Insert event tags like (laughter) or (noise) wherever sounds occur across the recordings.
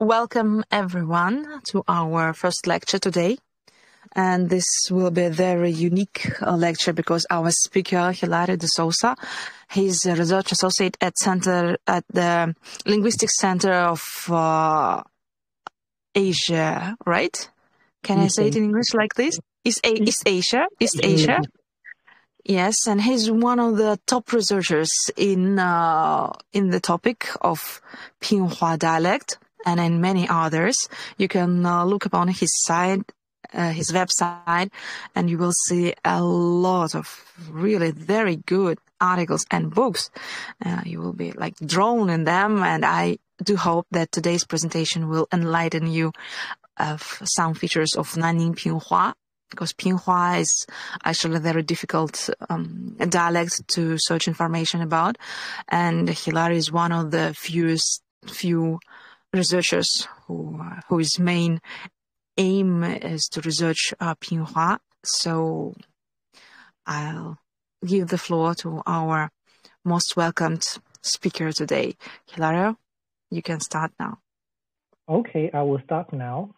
Welcome everyone to our first lecture today. And this will be a very unique uh, lecture because our speaker, Hilario de Sousa, he's a research associate at Center at the Linguistics Center of uh, Asia, right? Can I say it in English like this? East, A- East Asia, East Asia. Yes, and he's one of the top researchers in uh, in the topic of Pinghua dialect and in many others. You can uh, look upon his site, uh, his website, and you will see a lot of really very good articles and books. Uh, you will be like drawn in them, and I do hope that today's presentation will enlighten you of some features of Nanning Pinghua because Pinghua is actually a very difficult um, dialect to search information about, and Hilary is one of the fewest few researchers who, uh, whose main aim is to research uh, Pinghua. So I'll give the floor to our most welcomed speaker today. Hilario, you can start now. Okay, I will start now.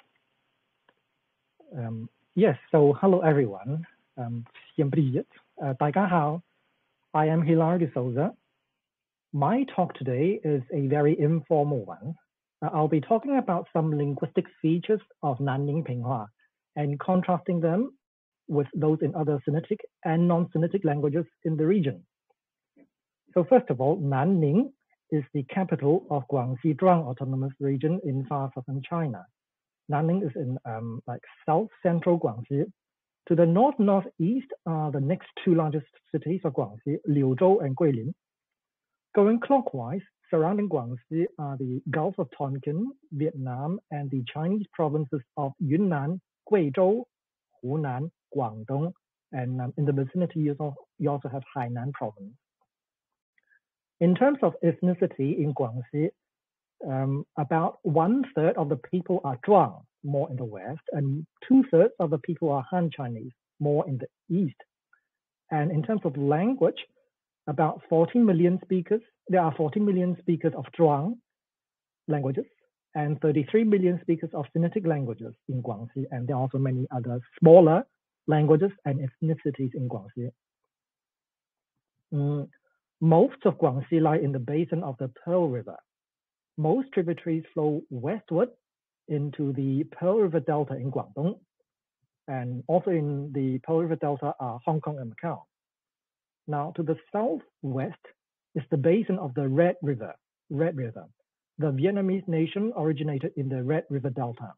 Um, yes, so hello everyone. Um, uh, I am Hilario de Sousa. My talk today is a very informal one uh, I'll be talking about some linguistic features of Nanning Pinghua and contrasting them with those in other Sinitic and non-Sinitic languages in the region. So first of all, Nanning is the capital of Guangxi Zhuang Autonomous Region in far southern China. Nanning is in um, like south central Guangxi. To the north northeast are the next two largest cities of Guangxi, Liuzhou and Guilin. Going clockwise, surrounding Guangxi are the Gulf of Tonkin, Vietnam, and the Chinese provinces of Yunnan, Guizhou, Hunan, Guangdong, and um, in the vicinity you also, you also have Hainan province. In terms of ethnicity in Guangxi, um, about one third of the people are Zhuang, more in the west, and two thirds of the people are Han Chinese, more in the east. And in terms of language, about 14 million speakers. There are 14 million speakers of Zhuang languages and 33 million speakers of Sinitic languages in Guangxi. And there are also many other smaller languages and ethnicities in Guangxi. Mm, most of Guangxi lie in the basin of the Pearl River. Most tributaries flow westward into the Pearl River Delta in Guangdong. And also in the Pearl River Delta are Hong Kong and Macau. Now to the southwest is the basin of the Red River, Red River. The Vietnamese nation originated in the Red River Delta.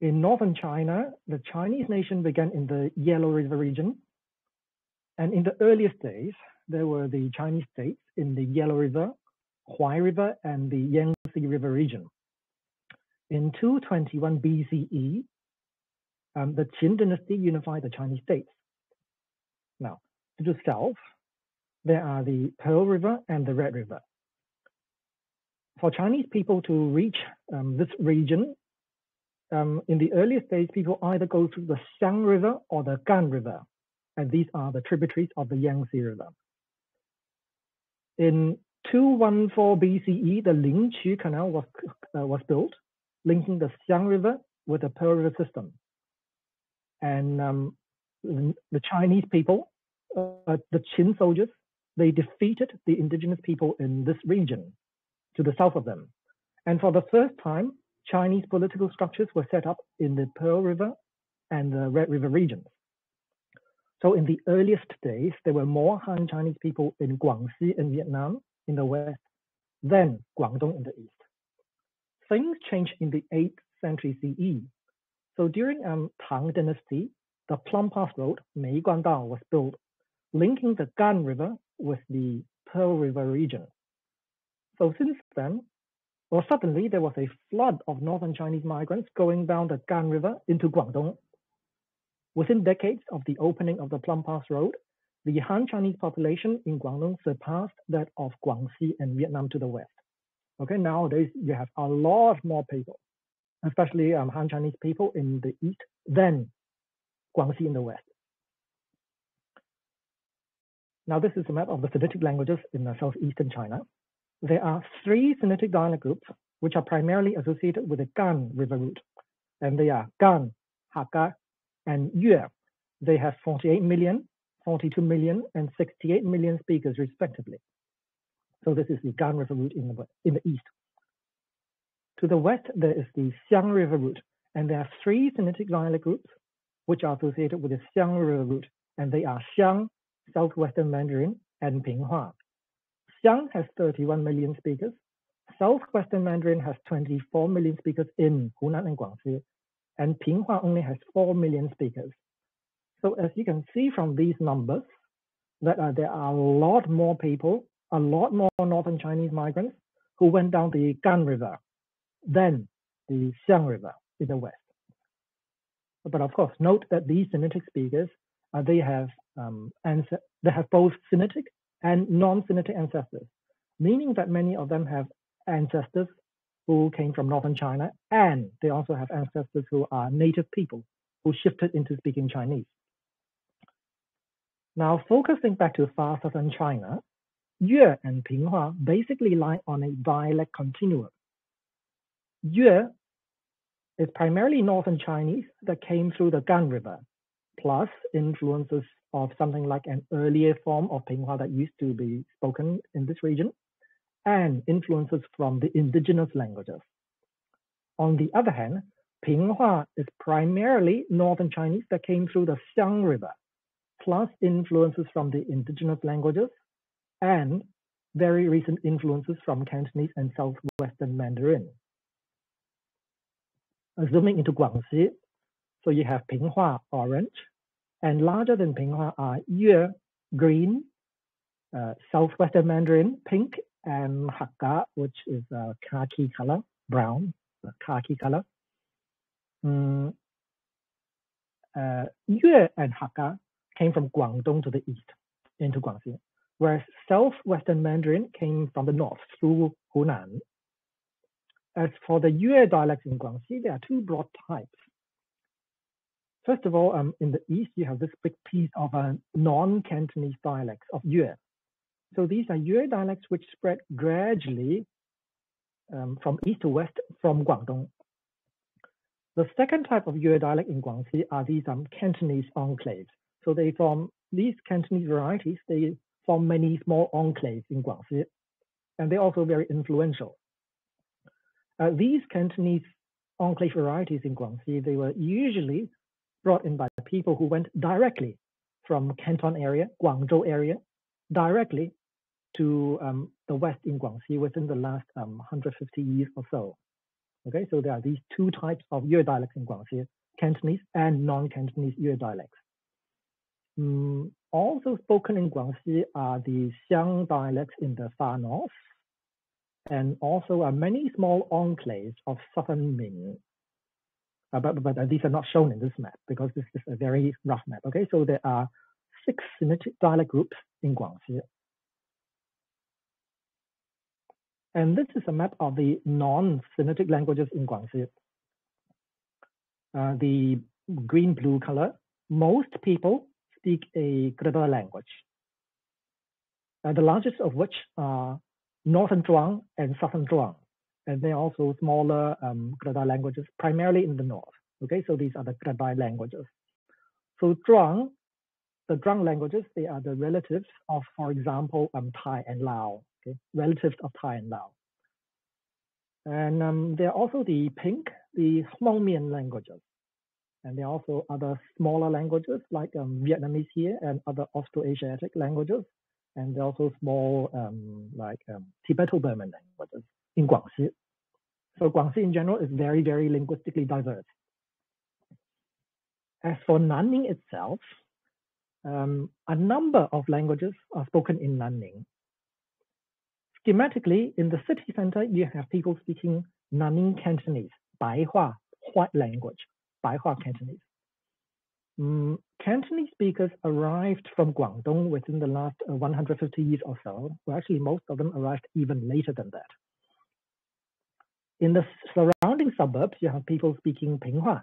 In northern China, the Chinese nation began in the Yellow River region. And in the earliest days, there were the Chinese states in the Yellow River, Huai River, and the Yangtze River region. In 221 BCE, um, the Qin dynasty unified the Chinese states. Now, to the south, there are the Pearl River and the Red River. For Chinese people to reach um, this region, um, in the earliest days, people either go through the Xiang River or the Gan River, and these are the tributaries of the Yangtze River. In 214 BCE, the Lingqu Canal was, uh, was built, linking the Xiang River with the Pearl River system. And um, the Chinese people, uh, the Qin soldiers, they defeated the indigenous people in this region to the south of them. And for the first time, Chinese political structures were set up in the Pearl River and the Red River regions. So in the earliest days, there were more Han Chinese people in Guangxi in Vietnam in the west than Guangdong in the east. Things changed in the 8th century CE. So during um, Tang Dynasty, the Plum Pass Road, Meiguandao, was built, linking the Gan River with the Pearl River region. So since then, well, suddenly there was a flood of northern Chinese migrants going down the Gan River into Guangdong. Within decades of the opening of the Plum Pass Road, the Han Chinese population in Guangdong surpassed that of Guangxi and Vietnam to the west. Okay, nowadays you have a lot more people, especially um, Han Chinese people in the east than Guangxi in the west. Now, this is a map of the Sinitic languages in the southeastern China. there are three Sinitic dialect groups which are primarily associated with the Gan River route, and they are Gan, Hakka, and Yue. They have 48 million, 42 million, and 68 million speakers respectively. So this is the Gan River route in the, in the east. To the west, there is the Xiang River route, and there are three Sinitic dialect groups which are associated with the Xiang River route, and they are Xiang, Southwestern Mandarin, and Pinghua. Xiang has 31 million speakers. Southwestern Mandarin has 24 million speakers in Hunan and Guangxi, and Pinghua only has 4 million speakers. So as you can see from these numbers, that uh, there are a lot more people, a lot more Northern Chinese migrants who went down the Gan River than the Xiang River in the west. But of course, note that these Sinitic speakers, uh, they have um, they have both Sinitic and non-Sinitic ancestors, meaning that many of them have ancestors who came from northern China, and they also have ancestors who are native people who shifted into speaking Chinese. Now, focusing back to far southern China, Yue and Pinghua basically lie on a dialect continuum. Yue is primarily northern Chinese that came through the Gan River, plus influences of something like an earlier form of Pinghua that used to be spoken in this region, and influences from the indigenous languages. On the other hand, Pinghua is primarily northern Chinese that came through the Xiang River, plus influences from the indigenous languages and very recent influences from Cantonese and Southwestern Mandarin. Zooming into Guangxi, so you have Pinghua orange, and larger than Pinghua are Yue green, uh, Southwestern Mandarin pink, and Hakka, which is a khaki color, brown, khaki color. Mm, uh, Yue and Hakka came from Guangdong to the east into Guangxi, whereas Southwestern Mandarin came from the north through Hunan. As for the Yue dialects in Guangxi, there are two broad types. First of all, um, in the east, you have this big piece of a non-Cantonese dialects of Yue. So these are Yue dialects which spread gradually um, from east to west from Guangdong. The second type of Yue dialect in Guangxi are these um, Cantonese enclaves. So they form these Cantonese varieties, they form many small enclaves in Guangxi, and they're also very influential. Uh, these Cantonese enclave varieties in Guangxi, they were usually brought in by people who went directly from Canton area, Guangzhou area, directly to um, the west in Guangxi within the last um, 150 years or so. Okay, so there are these two types of Yue dialects in Guangxi, Cantonese and non-Cantonese Yue dialects. Mm, also spoken in Guangxi are the Xiang dialects in the far north, and also are many small enclaves of southern Min. Uh, but but uh, these are not shown in this map because this is a very rough map. Okay, so there are six Sinitic dialect groups in Guangxi. And this is a map of the non-Sinitic languages in Guangxi. Uh, the green-blue color, most people speak a Kra-Dai language, uh, the largest of which are Northern Zhuang and Southern Zhuang. And they're also smaller um, Kra-Dai languages, primarily in the north. Okay, so these are the Kra-Dai languages. So Zhuang, the Zhuang languages, they are the relatives of, for example, um, Thai and Lao, okay, relatives of Thai and Lao. And um, there are also the pink, the Hmong-Mien languages. And there are also other smaller languages like um, Vietnamese here and other Austroasiatic languages. And also small um, like um, Tibeto-Burman languages in Guangxi. So Guangxi in general is very, very linguistically diverse. As for Nanning itself, um, a number of languages are spoken in Nanning. Schematically, in the city center, you have people speaking Nanning Cantonese, Baihua, white language, Baihua Cantonese. Mm, Cantonese speakers arrived from Guangdong within the last uh, 150 years or so. Well, actually, most of them arrived even later than that. In the surrounding suburbs, you have people speaking Pinghua,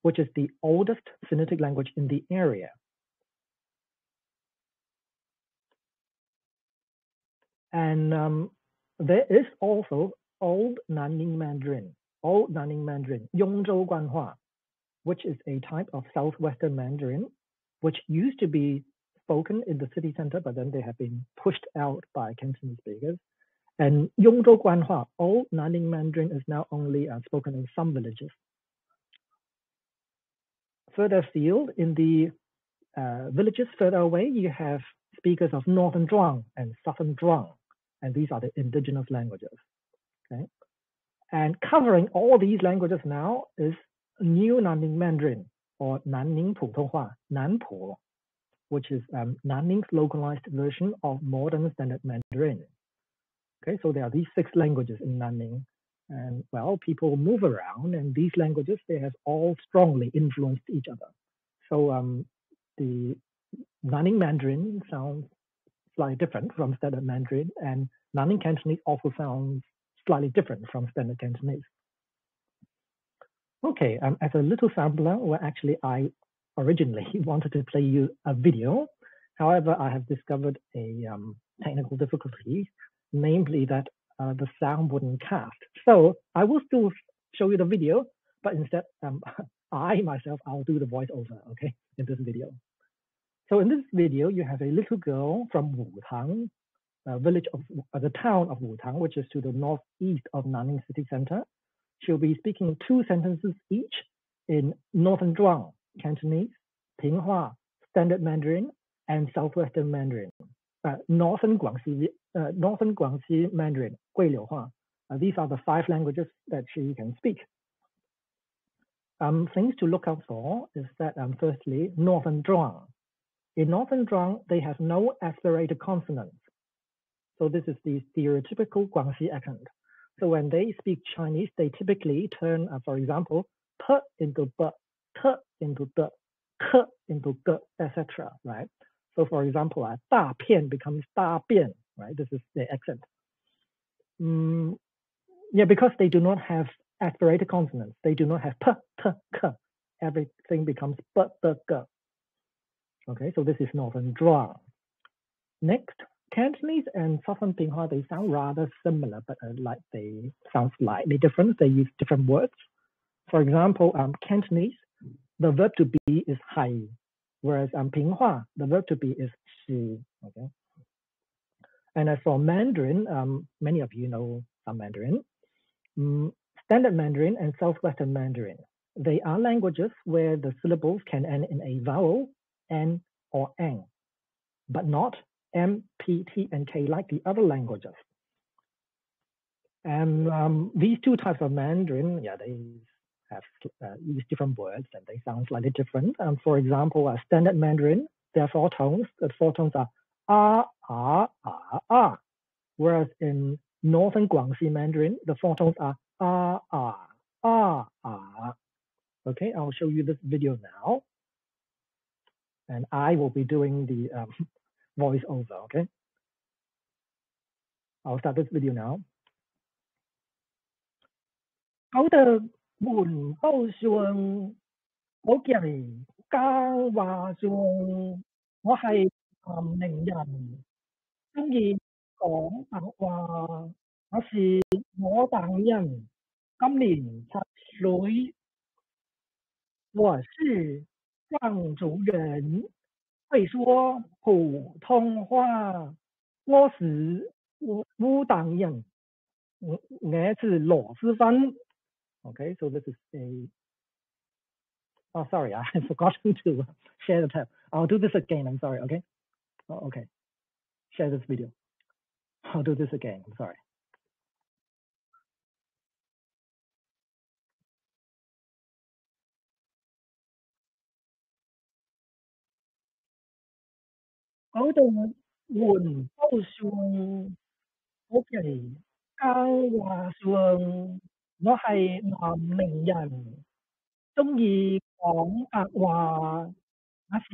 which is the oldest Sinitic language in the area. And um, there is also Old Nanning Mandarin, Old Nanning Mandarin, Yongzhou Guanhua, which is a type of Southwestern Mandarin, which used to be spoken in the city center, but then they have been pushed out by Cantonese speakers. And Yongzhou Guanhua, Old Nanning Mandarin, is now only uh, spoken in some villages. Further afield, in the uh, villages further away, you have speakers of Northern Zhuang and Southern Zhuang, and these are the indigenous languages. Okay, and covering all these languages now is New Nanning Mandarin or Nanning Putonghua, Nanpu, which is um, Nanning's localized version of modern standard Mandarin. Okay, so there are these six languages in Nanning, and well, people move around, and these languages they have all strongly influenced each other. So um, the Nanning Mandarin sounds slightly different from standard Mandarin, and Nanning Cantonese also sounds slightly different from standard Cantonese. Okay, um, as a little sampler, well, actually, I originally (laughs) wanted to play you a video. However, I have discovered a um, technical difficulty, namely that uh, the sound wouldn't cast. So I will still show you the video, but instead, um, (laughs) I myself, I'll do the voiceover, okay, in this video. So in this video, you have a little girl from Wutang, a village of uh, the town of Wutang, which is to the northeast of Nanning city center. She'll be speaking two sentences each in Northern Zhuang, Cantonese, Pinghua, Standard Mandarin, and Southwestern Mandarin. Uh, Northern Guangxi, uh, Northern Guangxi Mandarin, Guiliuhua. Uh, these are the five languages that she can speak. Um, things to look out for is that, um, firstly, Northern Zhuang. In Northern Zhuang, they have no aspirated consonants. So this is the stereotypical Guangxi accent. So when they speak Chinese, they typically turn, uh, for example, p into b, t into d, k into g, etc. Right? So for example, uh, 大片 becomes 大便, right? This is the accent. Mm, yeah, because they do not have aspirated consonants. They do not have p, t, k. Everything becomes b, d, g. Okay, so this is Northern Zhuang. Next, Cantonese and Southern Pinghua, they sound rather similar, but uh, like they sound slightly different. They use different words. For example, um, Cantonese, the verb to be is hai, whereas um, Pinghua, the verb to be is shi. Okay. And as for Mandarin, um, many of you know some Mandarin. Um, Standard Mandarin and Southwestern Mandarin, they are languages where the syllables can end in a vowel, n, or n, but not M, P, T, and K like the other languages. And um, these two types of Mandarin, yeah, they have uh, use different words and they sound slightly different. Um, for example, uh, standard Mandarin, there are four tones. The four tones are ah, ah, ah, ah. Whereas in Northern Guangxi Mandarin, the four tones are ah, ah, ah, ah. Okay, I'll show you this video now. And I will be doing the um, voice over, okay? I'll start this video now. 好的門都上，我叫你教話上，我係南寧人，中意講白話。我是我當人，今年七歲，我是藏族人。会说普通话，我是武武当人，我我是螺蛳粉。Okay, so this is a. Oh, sorry, I forgot to share the tab. I'll do this again. I'm sorry. Okay. Oh, okay. Share this video. I'll do this again. I'm sorry. 我度換都算 OK，教話上我係南寧人，中意講白話，那是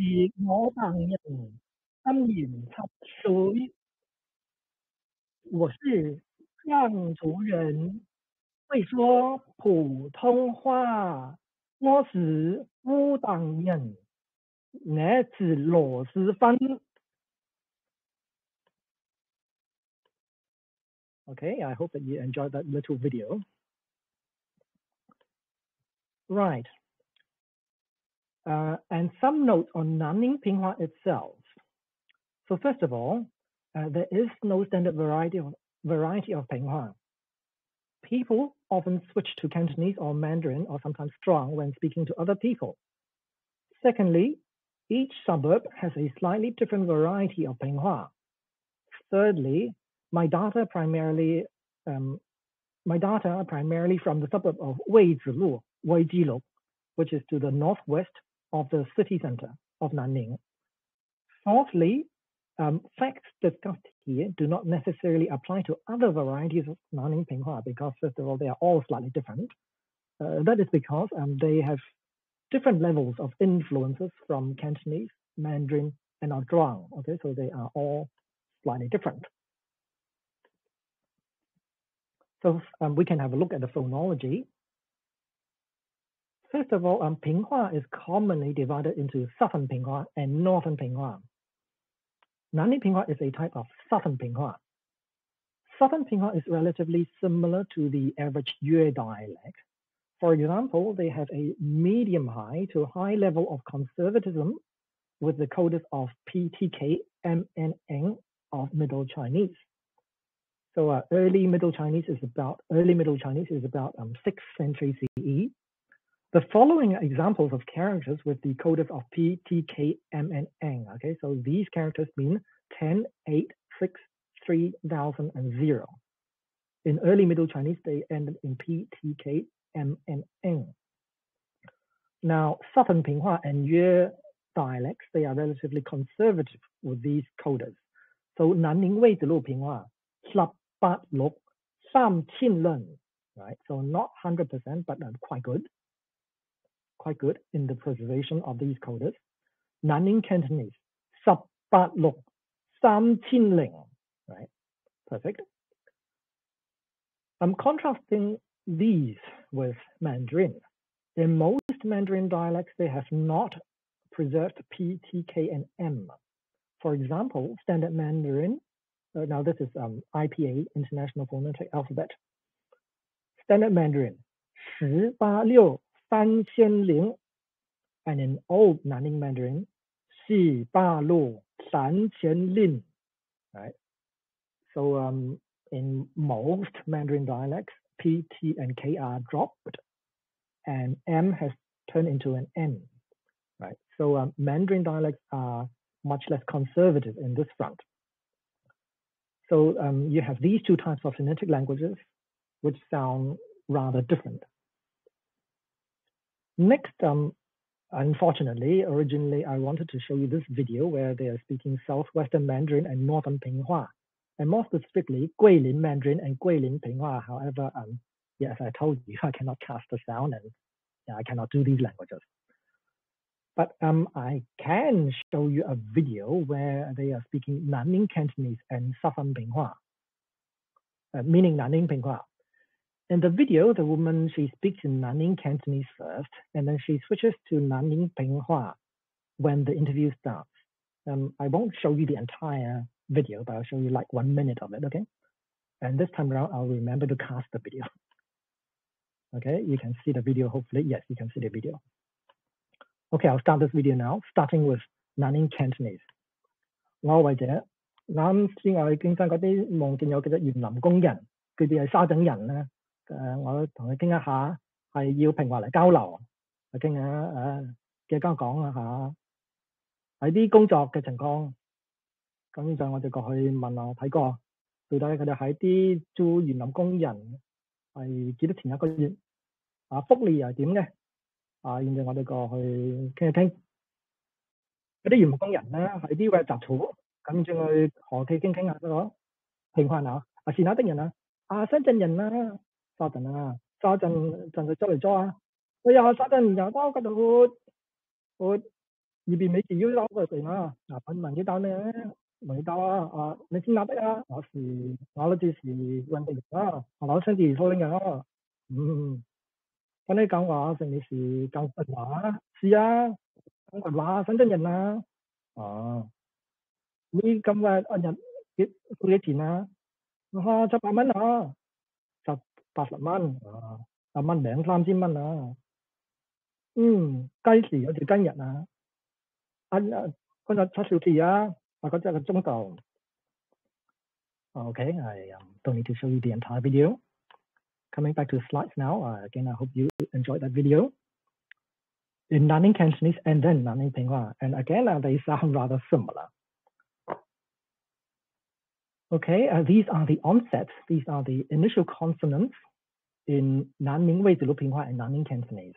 我當人，今年七歲，我是藏族人，會說普通話，我是武當人，我是螺螄粉。Okay, I hope that you enjoyed that little video. Right. Uh, and some notes on Nanning Pinghua itself. So first of all, uh, there is no standard variety of variety of Pinghua. People often switch to Cantonese or Mandarin or sometimes Zhuang when speaking to other people. Secondly, each suburb has a slightly different variety of Pinghua. Thirdly, my data primarily um, my data are primarily from the suburb of Weizilu, Weijilou, which is to the northwest of the city center of Nanning. Fourthly, um, facts discussed here do not necessarily apply to other varieties of Nanning Pinghua because, first of all, they are all slightly different. Uh, that is because um, they have different levels of influences from Cantonese, Mandarin, and Zhuang. Okay, so they are all slightly different. So um, we can have a look at the phonology. First of all, um, Pinghua is commonly divided into Southern Pinghua and Northern Pinghua. Nanning Pinghua is a type of Southern Pinghua. Southern Pinghua is relatively similar to the average Yue dialect. For example, they have a medium high to high level of conservatism with the codas of PTK, MNN of Middle Chinese. So uh, early Middle Chinese is about early Middle Chinese is about um, 6th century CE. The following examples of characters with the codas of P, T, K, M, and N. Okay, so these characters mean 10, 8, 6, 3, 1000, and 0. In early Middle Chinese, they ended in P, T, K, M, and N. Now, Southern Pinghua and Yue dialects, they are relatively conservative with these codas. So Nanning Weizilu Pinghua, 十 but look, some chin learning, right? So not 100%, but um, quite good, quite good in the preservation of these codas. Nanning Cantonese, sub but look, some chin ling, right? Perfect. I'm contrasting these with Mandarin. In most Mandarin dialects, they have not preserved P, T, K, and M. For example, Standard Mandarin now this is um, IPA, International Phonetic Alphabet. Standard Mandarin, 十八六三千零 and in old Nanning Mandarin, 四八六三千零 right? So um, in most Mandarin dialects, P, T, and K are dropped, and M has turned into an N, right? So um, Mandarin dialects are much less conservative in this front. So um, you have these two types of phonetic languages, which sound rather different. Next, um, unfortunately, originally I wanted to show you this video where they are speaking Southwestern Mandarin and Northern Pinghua, and more specifically Guilin Mandarin and Guilin Pinghua. However, um, yes, I told you (laughs) I cannot cast the sound and yeah, I cannot do these languages. But um, I can show you a video where they are speaking Nanning Cantonese and Southern Pinghua, uh, meaning Nanning Pinghua. In the video, the woman, she speaks in Nanning Cantonese first, and then she switches to Nanning Pinghua when the interview starts. Um, I won't show you the entire video, but I'll show you like one minute of it, okay? And this time around, I'll remember to cast the video. (laughs) Okay, you can see the video, hopefully. Yes, you can see the video. OK，I'll start this video now, starting with Nanning Cantonese. 我為者啱先我哋經生嗰啲望見有幾隻園林工人，佢哋係沙井人咧。誒，我同佢傾一下，係要平話嚟交流，嚟傾下誒嘅交講下喺啲工作嘅情況。咁就我哋過去問下睇過，到底佢哋喺啲做園林工人係幾多錢一個月？啊，福利又點嘅？啊，現在我哋過去傾一傾。嗰啲園林工人咧喺啲嘅雜草，咁正去何其傾傾下得咯？平凡啊，啊是哪的人啊？啊深圳人啊！沙陣啊，沙陣陣就出嚟抓啊！哎呀，沙陣又兜嗰度我二邊美字要撈個地嘛，嗱，問問幾兜咩？問幾兜啊？啊，你先拿的啊？我是我嗰陣時運動員啊，我攞親自拖領啊，嗯，咁你講話成你是講實話，是啊，講實話，深圳人啊，哦，你咁嘅一日幾幾多錢啊？啊，七百蚊啊，十八十蚊啊，十蚊兩三千蚊啊。嗯，雞時有條今日啊，啊啊嗰日七小時啊，啊嗰隻個鐘頭。Okay, I um, don't need to show you the entire video. Coming back to the slides now, uh, again, I hope you enjoyed that video. In Nanning Cantonese and then Nanning Pinghua, and again, uh, they sound (laughs) rather similar. Okay, uh, these are the onsets. These are the initial consonants in Nanning Weizilu Pinghua and Nanning Cantonese.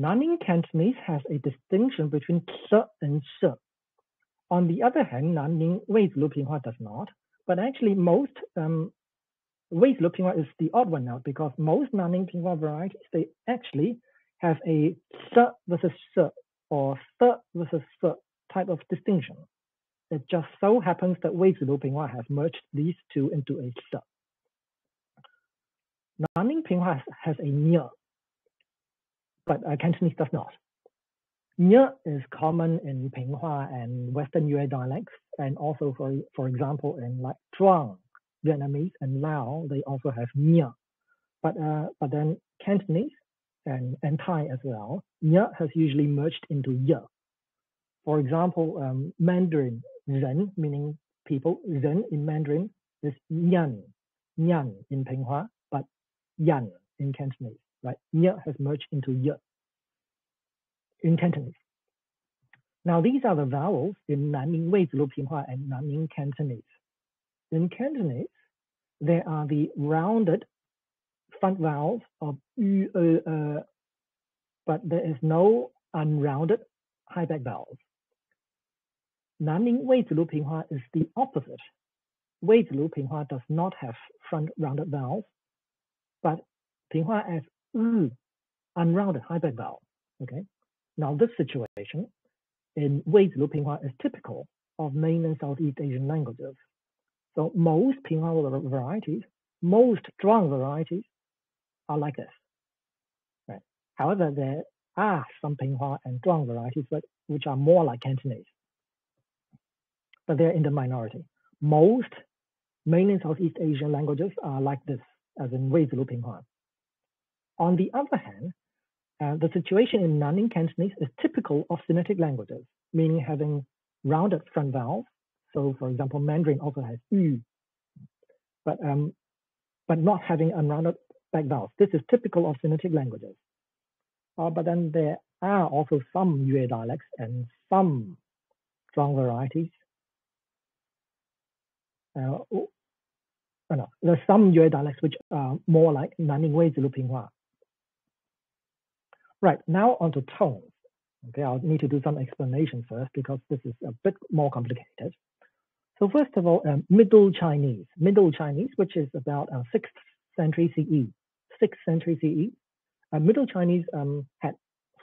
Nanning Cantonese has a distinction between sh and sh. On the other hand, Nanning Weizilu Pinghua does not. But actually, most um, Weizilu Pinghua is the odd one out because most Nanning Pinghua varieties they actually have a sh versus sh or th versus th type of distinction. It just so happens that Weizilu Pinghua has merged these two into a sh. Nanning Pinghua has, a nya, but uh, Cantonese does not. Nya is common in Pinghua and Western Yue dialects, and also for for example in like Zhuang, Vietnamese and Lao, they also have Nya. But uh, but then Cantonese and, and Thai as well, Nya has usually merged into Ya. For example, um, Mandarin, Ren, meaning people, Ren in Mandarin is Nyan, Nyan in Pinghua, but Yan in Cantonese, right? Nya has merged into Ya in Cantonese. Now, these are the vowels in Nanning Weizilu Pinghua and Nanning Cantonese. In Cantonese, there are the rounded front vowels of u, but there is no unrounded high back vowels. Nanning Weizilu Pinghua is the opposite. Weizilu Pinghua does not have front rounded vowels, but Pinghua has u, unrounded high back vowel. Okay. Now this situation in Weizilu Pinghua is typical of mainland Southeast Asian languages. So most Pinghua varieties, most Zhuang varieties are like this. Right. However, there are some Pinghua and Zhuang varieties but, which are more like Cantonese, but they're in the minority. Most mainland Southeast Asian languages are like this, as in Weizilu Pinghua. On the other hand, uh, the situation in Nanning Cantonese is typical of Sinitic languages, meaning having rounded front vowels. So, for example, Mandarin also has yu, but um, but not having unrounded back vowels. This is typical of Sinitic languages. Uh, but then there are also some Yue dialects and some strong varieties. Uh, oh, no, some Yue dialects which are more like Nanning Weizilu Pinghua. Right, now onto tones. Okay, I'll need to do some explanation first because this is a bit more complicated. So first of all, um, Middle Chinese, Middle Chinese, which is about uh, 6th century CE, 6th century CE. Uh, Middle Chinese um, had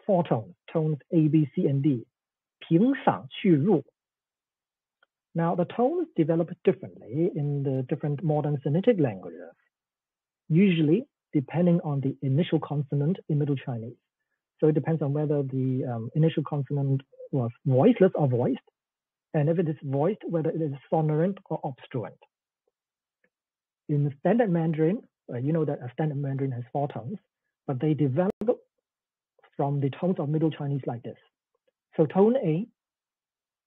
four tones, tones A, B, C, and D. 平赏去入. Now the tones developed differently in the different modern Sinitic languages, usually depending on the initial consonant in Middle Chinese. So it depends on whether the um, initial consonant was voiceless or voiced and if it is voiced, whether it is sonorant or obstruent. In Standard Mandarin, uh, you know that Standard Mandarin has four tones, but they develop from the tones of Middle Chinese like this. So tone A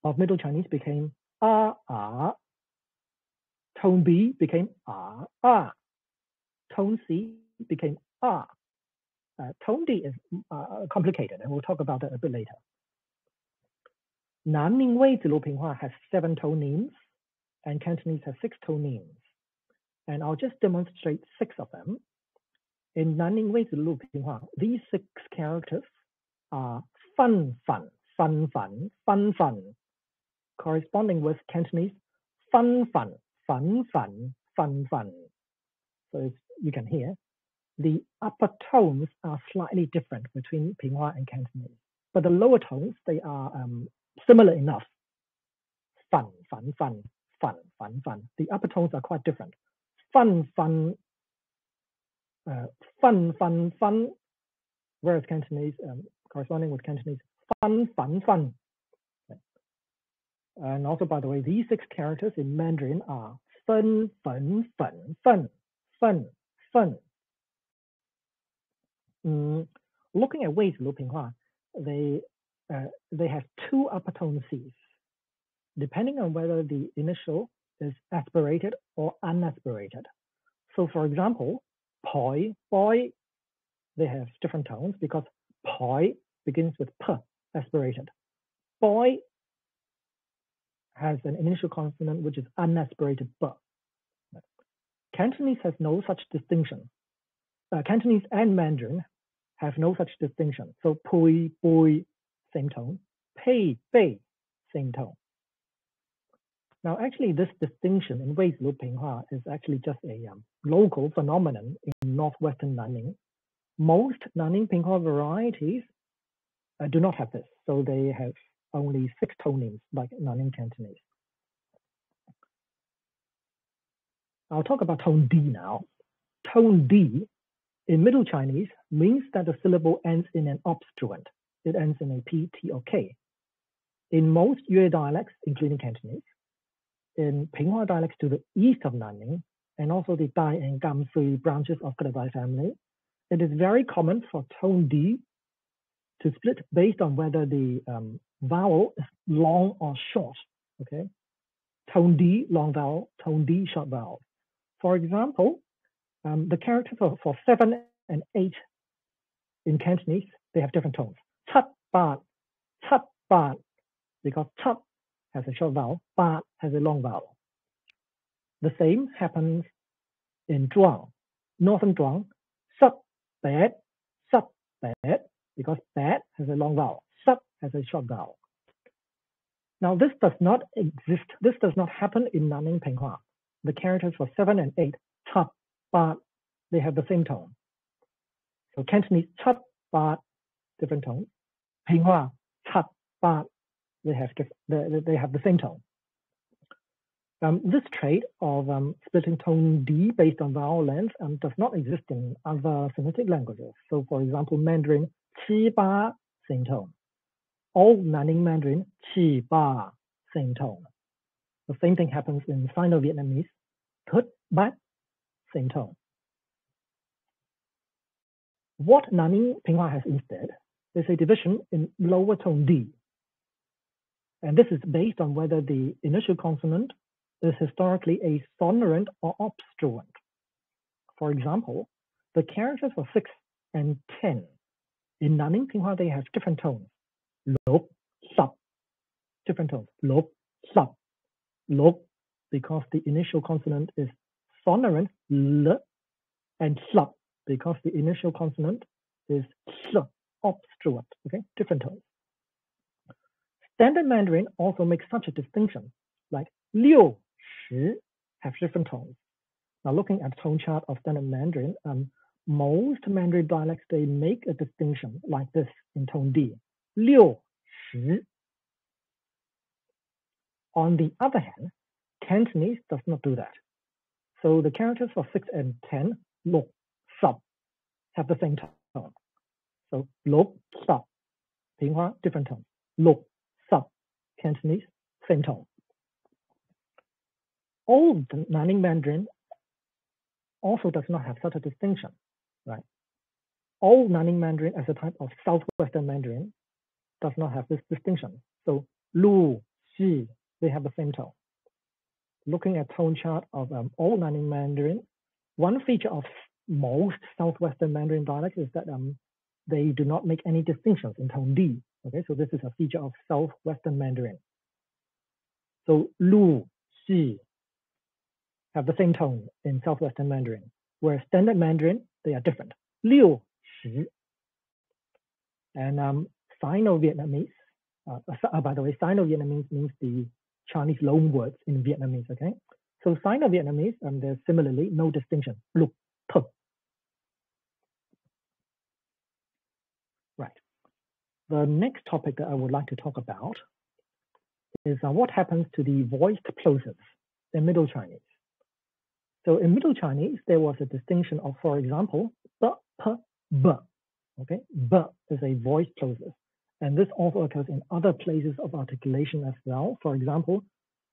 of Middle Chinese became ah ah. Tone B became ah ah. Tone C became ah. Uh, tone D is uh, complicated, and we'll talk about that a bit later. Nanning Weizilu Pinghua has seven tonemes, and Cantonese has six tonemes. And I'll just demonstrate six of them. In Nanning Weizilu Pinghua, these six characters are fun fun, fun fun, fun fun, corresponding with Cantonese fun fun, fun fun, fun fun. So you can hear the upper tones are slightly different between Pinghua and Cantonese, but the lower tones, they are um, similar enough. Fun, fun, fun, fun, fun, fun. The upper tones are quite different. Fun, fun, uh, fun, fun, fun. Whereas Cantonese, um, corresponding with Cantonese, fun, fun, fun. And also, by the way, these six characters in Mandarin are fun, fun, fun, fun, fun, fun. Mm, looking at Weizilu Pinghua, they uh, they have two upper tone Cs, depending on whether the initial is aspirated or unaspirated. So for example, poi, boy, they have different tones because poi begins with p, aspirated. Boy has an initial consonant which is unaspirated b. Cantonese has no such distinction. Uh, Cantonese and Mandarin have no such distinction. So pui, bui, same tone. Pei, bei, same tone. Now, actually, this distinction in Weizi Pinghua is actually just a um, local phenomenon in northwestern Nanning. Most Nanning Pinghua varieties uh, do not have this, so they have only six tonemes like Nanning Cantonese. I'll talk about tone D now. Tone D in Middle Chinese means that the syllable ends in an obstruent. It ends in a P, T, or K. In most Yue dialects, including Cantonese, in Pinghua dialects to the east of Nanning, and also the Dai and Kam-Sui branches of Kra-Dai family, it is very common for tone D to split based on whether the um, vowel is long or short. Okay, tone D long vowel, tone D short vowel. For example, um, the characters for, for seven and eight in Cantonese they have different tones. Tat ba, tat because tat has a short vowel, ba has a long vowel. The same happens in Zhuang, Northern Zhuang, bad, because bad has a long vowel, sub has a short vowel. Now this does not exist, this does not happen in Nanning Pinghua. The characters for seven and eight, chap, ba, they have the same tone. So Cantonese chap, ba, different Pinghua, chap, ba, they have they, they have the same tone. Um, this trait of um, splitting tone D based on vowel length um, does not exist in other Sinitic languages. So, for example, Mandarin, qi ba, same tone. Old Nanning Mandarin, qi ba, same tone. The same thing happens in Sino-Vietnamese, thut ba, same tone. What Nanning Pinghua has instead is a division in lower tone D and this is based on whether the initial consonant is historically a sonorant or obstruent. For example, the characters for 6 and 10 in Nanning Pinghua, they have different tones. Lop, sub, different tones. Lop, sub, lop, because the initial consonant is sonorant, l, and sub, because the initial consonant is s, Okay, different tones. Standard Mandarin also makes such a distinction, like liu, shi have different tones. Now looking at tone chart of Standard Mandarin, um, most Mandarin dialects, they make a distinction like this in tone D, liu, shi. On the other hand, Cantonese does not do that. So the characters for 6 and 10, lo, sub, have the same tone. So lo, sub, Pinghua, different tone. Lo, Cantonese, same tone. Old Nanning Mandarin also does not have such a distinction, right? Old Nanning Mandarin as a type of Southwestern Mandarin does not have this distinction. So Lu, Xi, they have the same tone. Looking at tone chart of um, Old Nanning Mandarin, one feature of most Southwestern Mandarin dialects is that um, they do not make any distinctions in tone D. Okay, so this is a feature of Southwestern Mandarin. So Lu, Xi have the same tone in Southwestern Mandarin, whereas Standard Mandarin, they are different. Liu, Shi. And um, Sino-Vietnamese, uh, uh, by the way, Sino-Vietnamese means the Chinese loan words in Vietnamese, okay? So Sino-Vietnamese, um, there's similarly no distinction. Lu, The next topic that I would like to talk about is uh, what happens to the voiced plosives in Middle Chinese. So in Middle Chinese, there was a distinction of, for example, b, p, b. Okay, b is a voiced plosive. And this also occurs in other places of articulation as well. For example,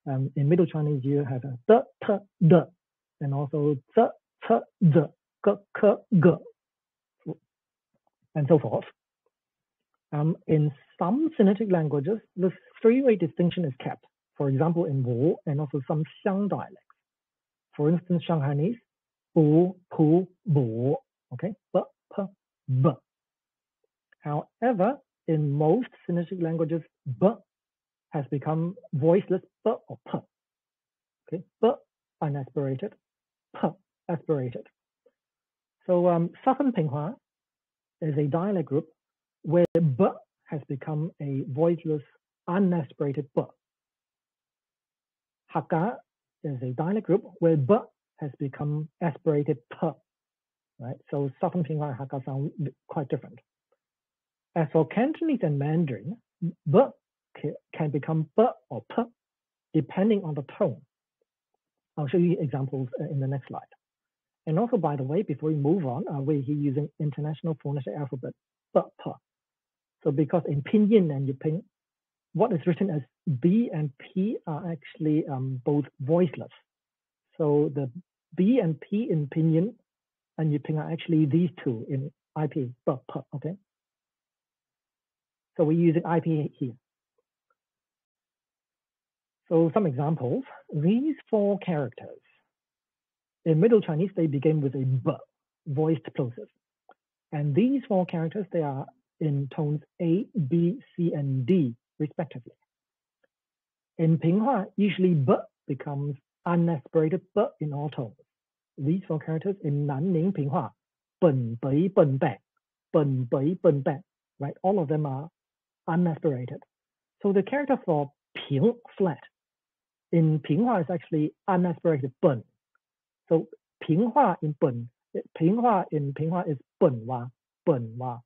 Um, in Middle Chinese, you have a d, t, d, and also z, c, z, g, k, g, and so forth. Um, in some Sinitic languages, the three-way distinction is kept. For example, in Wu and also some Xiang dialects. For instance, Shanghainese, Bu, Pu, Bu, okay, B, P, B. However, in most Sinitic languages, B has become voiceless B or P. Okay, B unaspirated, P aspirated. So um, Southern Pinghua is a dialect group where B has become a voiceless, unaspirated B. Hakka is a dialect group where B has become aspirated P. Right, so Southern Pinghua and Hakka sound quite different. As for Cantonese and Mandarin, B can become B or P depending on the tone. I'll show you examples uh, in the next slide. And also, by the way, before we move on, uh, we're here using International Phonetic Alphabet, B, P. So because in Pinyin and Jyutping, what is written as B and P are actually um, both voiceless. So the B and P in Pinyin and Jyutping are actually these two in IP, B, P, okay? So we're using IP here. So some examples, these four characters. In Middle Chinese, they begin with a B, voiced plosive. And these four characters, they are in tones A, B, C, and D, respectively. In Pinghua, usually B becomes unaspirated B in all tones. These four characters in Nanning Pinghua, Bun Bei Bun Bang, Bun Bei Bun right? All of them are unaspirated. So the character for Ping flat in Pinghua is actually unaspirated Ben. So Pinghua in Ben, Pinghua in Pinghua is Benhua, Benhua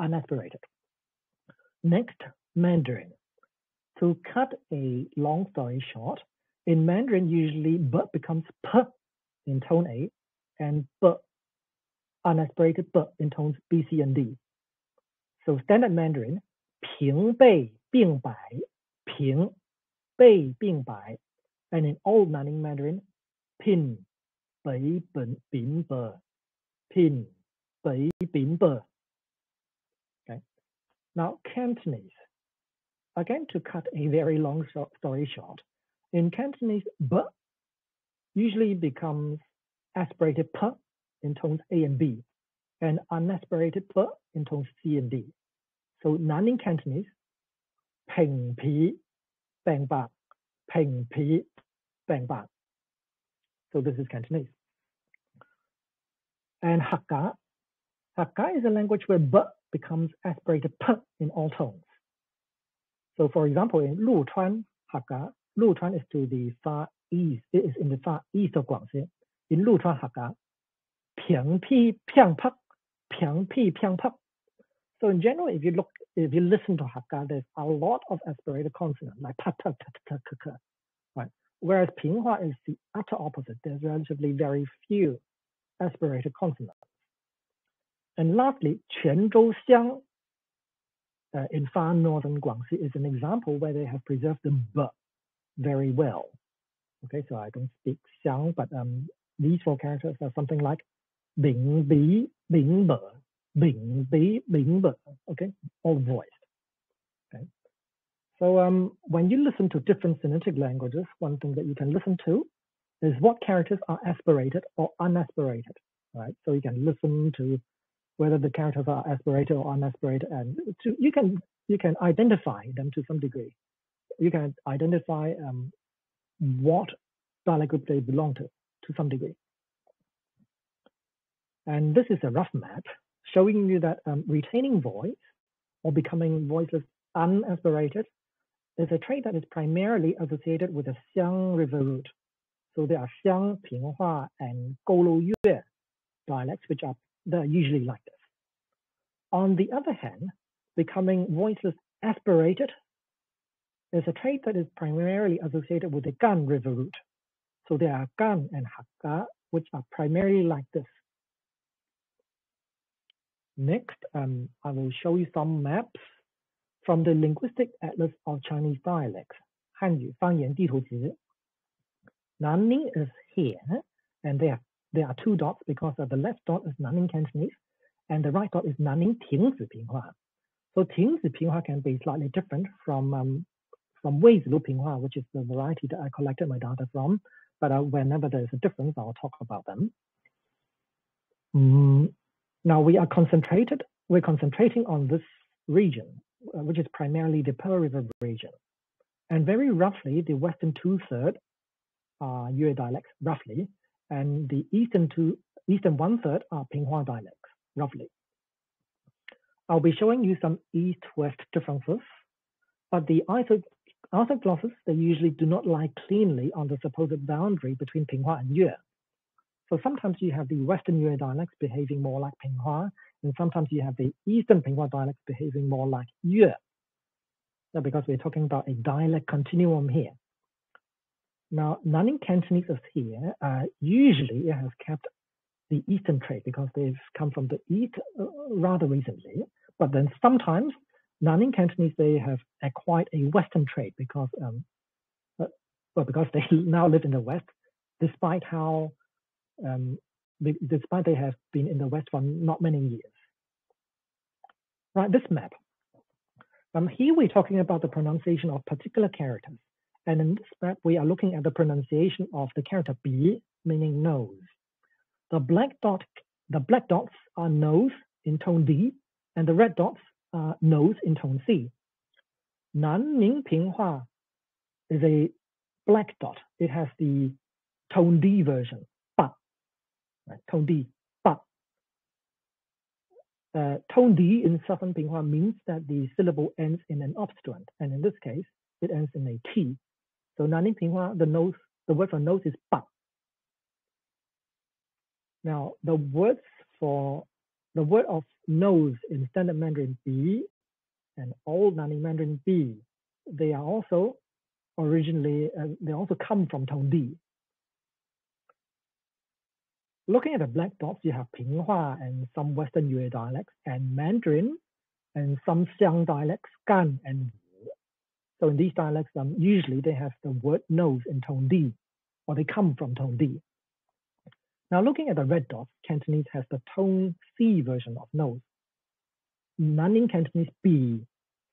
unaspirated. Next, Mandarin. To cut a long story short, in Mandarin, usually B becomes P in tone A and B, unaspirated B in tones B, C, and D. So standard Mandarin, 平背并白,平背并白, and in Old Nanning Mandarin, 拼北本丙本,拼北丙本. Okay. Now Cantonese. Again, to cut a very long story short, in Cantonese, b usually becomes aspirated p in tones A and B, and unaspirated p in tones C and D. So Nanning Cantonese, 平皮病白,平皮病白. So this is Cantonese. And Hakka, Hakka is a language where b becomes aspirated p (laughs) in all tones. So for example, in Luchuan Hakka, Luchuan is to the far east, it is in the far east of Guangxi. In Luchuan Hakka, Piang Pi Piang Pak, Piang Pi Piang Pak. So in general, if you look, if you listen to Hakka, there's a lot of aspirated consonants like pa ta ta ta ka ka, right? Whereas Pinghua is the utter opposite. There's relatively very few aspirated consonants. And lastly, Quanzhou Xiang uh, in far northern Guangxi is an example where they have preserved the b very well. Okay, so I don't speak Xiang, but um, these four characters are something like Bing Bi, Bing Be, Bing Bi, Bing Be. Okay, all voiced. Okay, so um, when you listen to different Sinitic languages, one thing that you can listen to is what characters are aspirated or unaspirated. Right, so you can listen to whether the characters are aspirated or unaspirated, and to, you can you can identify them to some degree. You can identify um, what dialect group they belong to to some degree. And this is a rough map showing you that um, retaining voice or becoming voiceless unaspirated is a trait that is primarily associated with the Xiang River route. So there are Xiang, Pinghua, and Goulou Yue dialects, which are they're usually like this. On the other hand, becoming voiceless aspirated is a trait that is primarily associated with the Gan river route. So there are Gan and Hakka, which are primarily like this. Next, um, I will show you some maps from the Linguistic Atlas of Chinese Dialects, Hanyu Fangyan Nanning is here, and there, there are two dots because the left dot is Nanning Cantonese, and the right dot is Nanning Tingzi Pinghua. So Tingzi Pinghua can be slightly different from um, from Weizilu Pinghua, which is the variety that I collected my data from. But uh, whenever there's a difference, I'll talk about them. Mm, now we are concentrated. We're concentrating on this region, uh, which is primarily the Pearl River region, and very roughly the western two third are Yue dialects, roughly, and the eastern two eastern one third are Pinghua dialects, roughly. I'll be showing you some east-west differences, but the isoglosses, they usually do not lie cleanly on the supposed boundary between Pinghua and Yue. So sometimes you have the Western Yue dialects behaving more like Pinghua, and sometimes you have the Eastern Pinghua dialects behaving more like Yue. Now, because we're talking about a dialect continuum here. Now, Nanning Cantonese is here. Uh, usually it has kept the Eastern trait because they've come from the East uh, rather recently. But then sometimes Nanning Cantonese, they have acquired a Western trait because, um, uh, well, because they (laughs) now live in the West, despite how, um, despite they have been in the West for not many years. Right, this map. Um, here we're talking about the pronunciation of particular characters. And in this map, we are looking at the pronunciation of the character B, meaning nose. The black dot, the black dots are nose in tone D, and the red dots are nodes in tone C. Nan Nanning Pinghua is a black dot. It has the tone D version, but right, tone D, but uh, tone D in Southern Pinghua means that the syllable ends in an obstruent, and in this case, it ends in a T. So Nan Nanning Pinghua, the nose, the word for nose is but. Now the words for the word of nose in Standard Mandarin B and Old Nanning Mandarin B, they are also originally, uh, they also come from tone D. Looking at the black dots, you have Pinghua and some Western Yue dialects, and Mandarin and some Xiang dialects, Gan and Wu. So in these dialects, um, usually they have the word nose in tone D, or they come from tone D. Now looking at the red dots, Cantonese has the tone C version of nose. Nanning Cantonese B,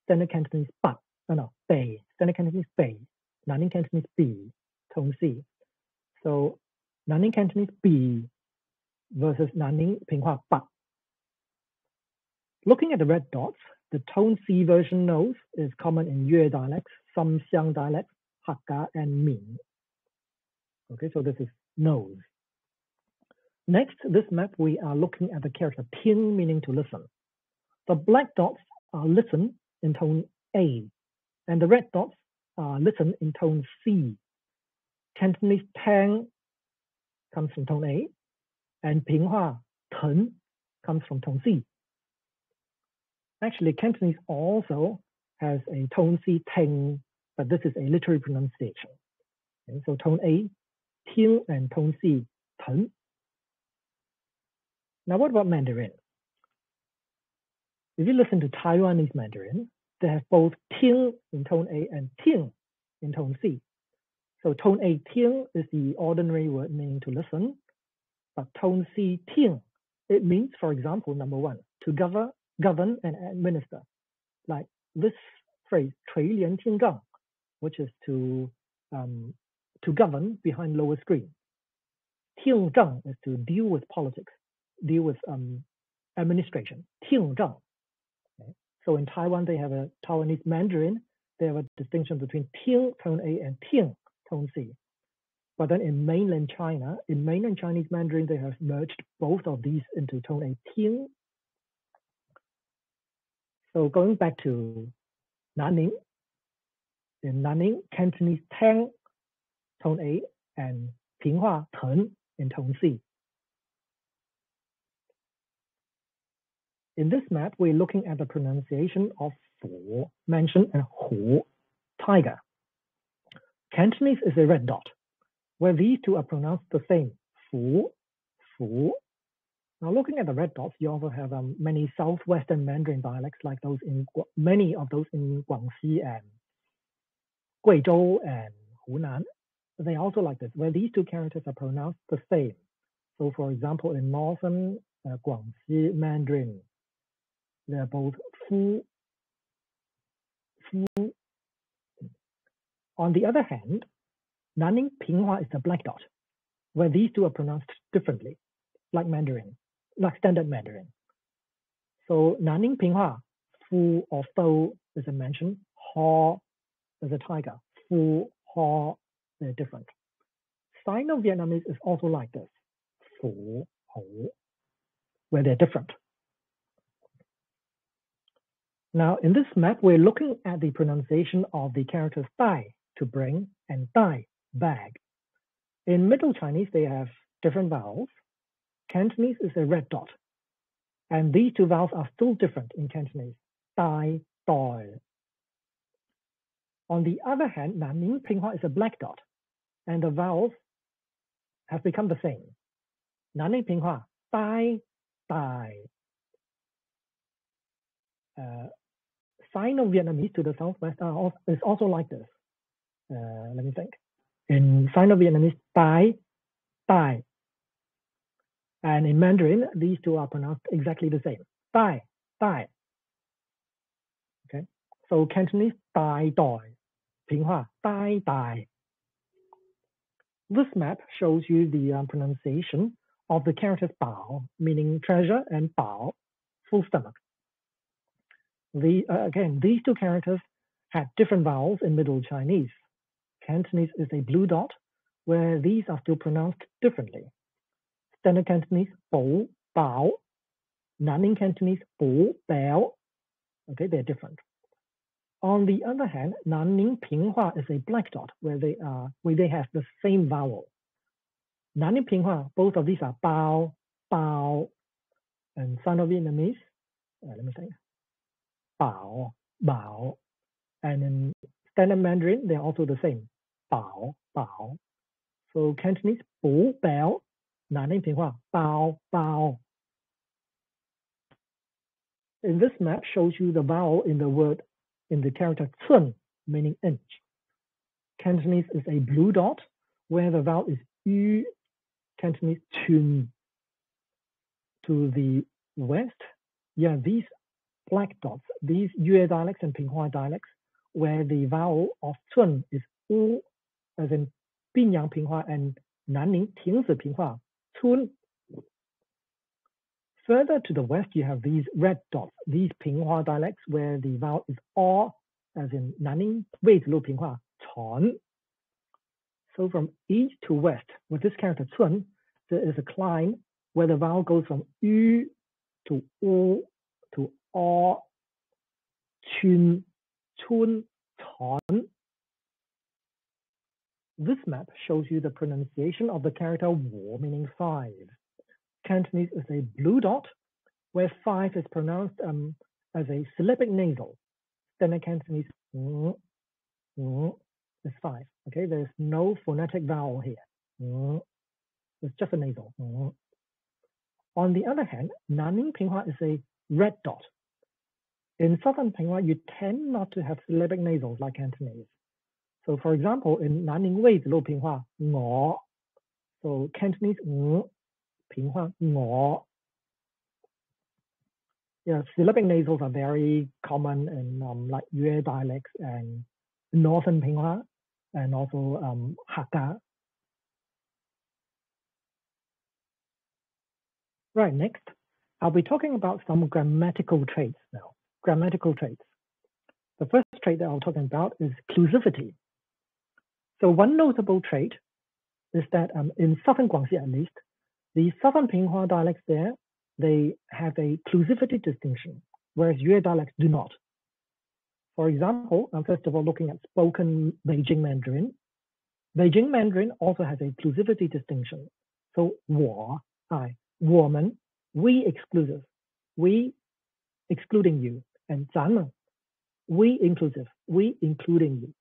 Standard Cantonese Ba, no, no, Bei, Standard Cantonese Bei, Nanning Cantonese B, tone C. So Nanning Cantonese B versus Nanning Pinghua Ba. Looking at the red dots, the tone C version nose is common in Yue dialects, some Xiang dialects, Hakka and Min. Okay, so this is nose. Next, this map, we are looking at the character Ting, meaning to listen. The black dots are listen in tone A, and the red dots are listen in tone C. Cantonese Tang comes from tone A, and Pinghua Ten comes from tone C. Actually, Cantonese also has a tone C Teng, but this is a literary pronunciation. So tone A, Ting, and tone C, Ten. Now, what about Mandarin? If you listen to Taiwanese Mandarin, they have both ting in tone A and ting in tone C. So tone A ting is the ordinary word meaning to listen, but tone C ting, it means, for example, number one, to govern, govern and administer. Like this phrase, 垂帘听政, which is to um, to govern behind lower screen. 听政 is to deal with politics deal with um, administration, 听政. Okay? So in Taiwan, they have a Taiwanese Mandarin. They have a distinction between 听 tone A and 听 tone C. But then in mainland China, in mainland Chinese Mandarin, they have merged both of these into tone A, 听. So going back to Nanning, in Nanning, Cantonese Tang, tone A, and Pinghua, Ten in tone C. In this map, we're looking at the pronunciation of Fu, mentioned and Hu, tiger. Cantonese is a red dot, where these two are pronounced the same, Fu, Fu. Now looking at the red dots, you also have um, many southwestern Mandarin dialects like those in many of those in Guangxi and Guizhou and Hunan, they also like this, where these two characters are pronounced the same. So, for example, in northern uh, Guangxi Mandarin, they're both fu, fu. On the other hand, Nanning Pinghua is the black dot, where these two are pronounced differently, like Mandarin, like standard Mandarin. So Nanning Pinghua, fu or fo, as I mentioned, ho is a tiger, fu, ho, they're different. Sino-Vietnamese is also like this, fu, ho, where they're different. Now, in this map, we're looking at the pronunciation of the characters dai, to bring, and dai, bag. In Middle Chinese, they have different vowels. Cantonese is a red dot. And these two vowels are still different in Cantonese, dai, doi. On the other hand, Nanning Pinghua is a black dot, and the vowels have become the same. Nanning Pinghua, dai, dai. Sino-Vietnamese to the southwest are, is also like this. Uh, let me think. In Sino-Vietnamese, Dai, Dai. And in Mandarin, these two are pronounced exactly the same. Dai, Dai. Okay. So Cantonese, Dai, Doi. Pinghua, Dai, Dai. This map shows you the um, pronunciation of the characters Bao, meaning treasure, and Bao, full stomach. The, uh, again, these two characters had different vowels in Middle Chinese. Cantonese is a blue dot, where these are still pronounced differently. Standard Cantonese, bo, bao. Nanning Cantonese, bo, bao. Okay, they're different. On the other hand, Nanning Pinghua is a black dot, where they are where they have the same vowel. Nanning Pinghua, both of these are bao, bao, and Sino-Vietnamese. Uh, let me think. Bao, Bao. And in Standard Mandarin, they're also the same. Bao, Bao. So Cantonese, Bu, Bao. Nanning Bao, Bao. In this map shows you the vowel in the word, in the character Cun, meaning inch. Cantonese is a blue dot, where the vowel is Yu, Cantonese Chun. To the west, yeah, these black dots, these Yue dialects and Pinghua dialects, where the vowel of Cun is U, as in Binyang Pinghua and Nanning Tingzi Pinghua, Cun. Further to the west, you have these red dots, these Pinghua dialects, where the vowel is O, as in Nanning Weizilu Pinghua, Chon. So from east to west, with this character Cun, there is a cline where the vowel goes from U to O, Chun, Chun, Chon. This map shows you the pronunciation of the character Wu, meaning five. Cantonese is a blue dot, where five is pronounced um, as a syllabic nasal. Standard Cantonese is five. Okay, there's no phonetic vowel here. It's just a nasal. On the other hand, Nanning Pinghua is a red dot. In Southern Pinghua, you tend not to have syllabic nasals like Cantonese. So for example, in Nanning Weizilu Pinghua, ngo. So Cantonese, ng, Pinghua, ngo. Yeah, syllabic nasals are very common in um, like Yue dialects and Northern Pinghua and also um, Hakka. Right, next, I'll be talking about some grammatical traits now Grammatical traits. The first trait that I'll talk about is clusivity. So one notable trait is that um, in Southern Guangxi at least, the Southern Pinghua dialects there, they have a clusivity distinction, whereas Yue dialects do not. For example, I'm first of all looking at spoken Beijing Mandarin. Beijing Mandarin also has a clusivity distinction. So 我, I, 我们, we exclusive, we excluding you, and 咱们, we inclusive, we including you.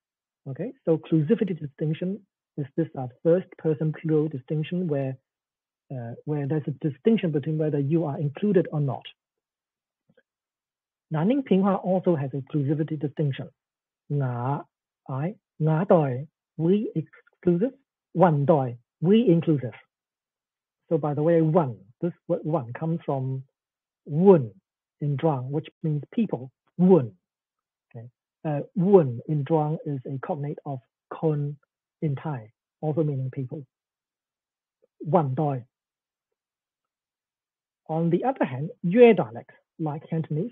Okay, so clusivity distinction is this uh, first person plural distinction where uh, where there's a distinction between whether you are included or not. Nanning Pinghua also has a clusivity distinction. Na, I, ngã đòi, we exclusive, one đòi, we inclusive. So by the way, one, this word one comes from wun in Zhuang, which means people, wun. Okay. Uh, wun in Zhuang is a cognate of kon in Thai, also meaning people. One doi. On the other hand, Yue dialects, like Cantonese,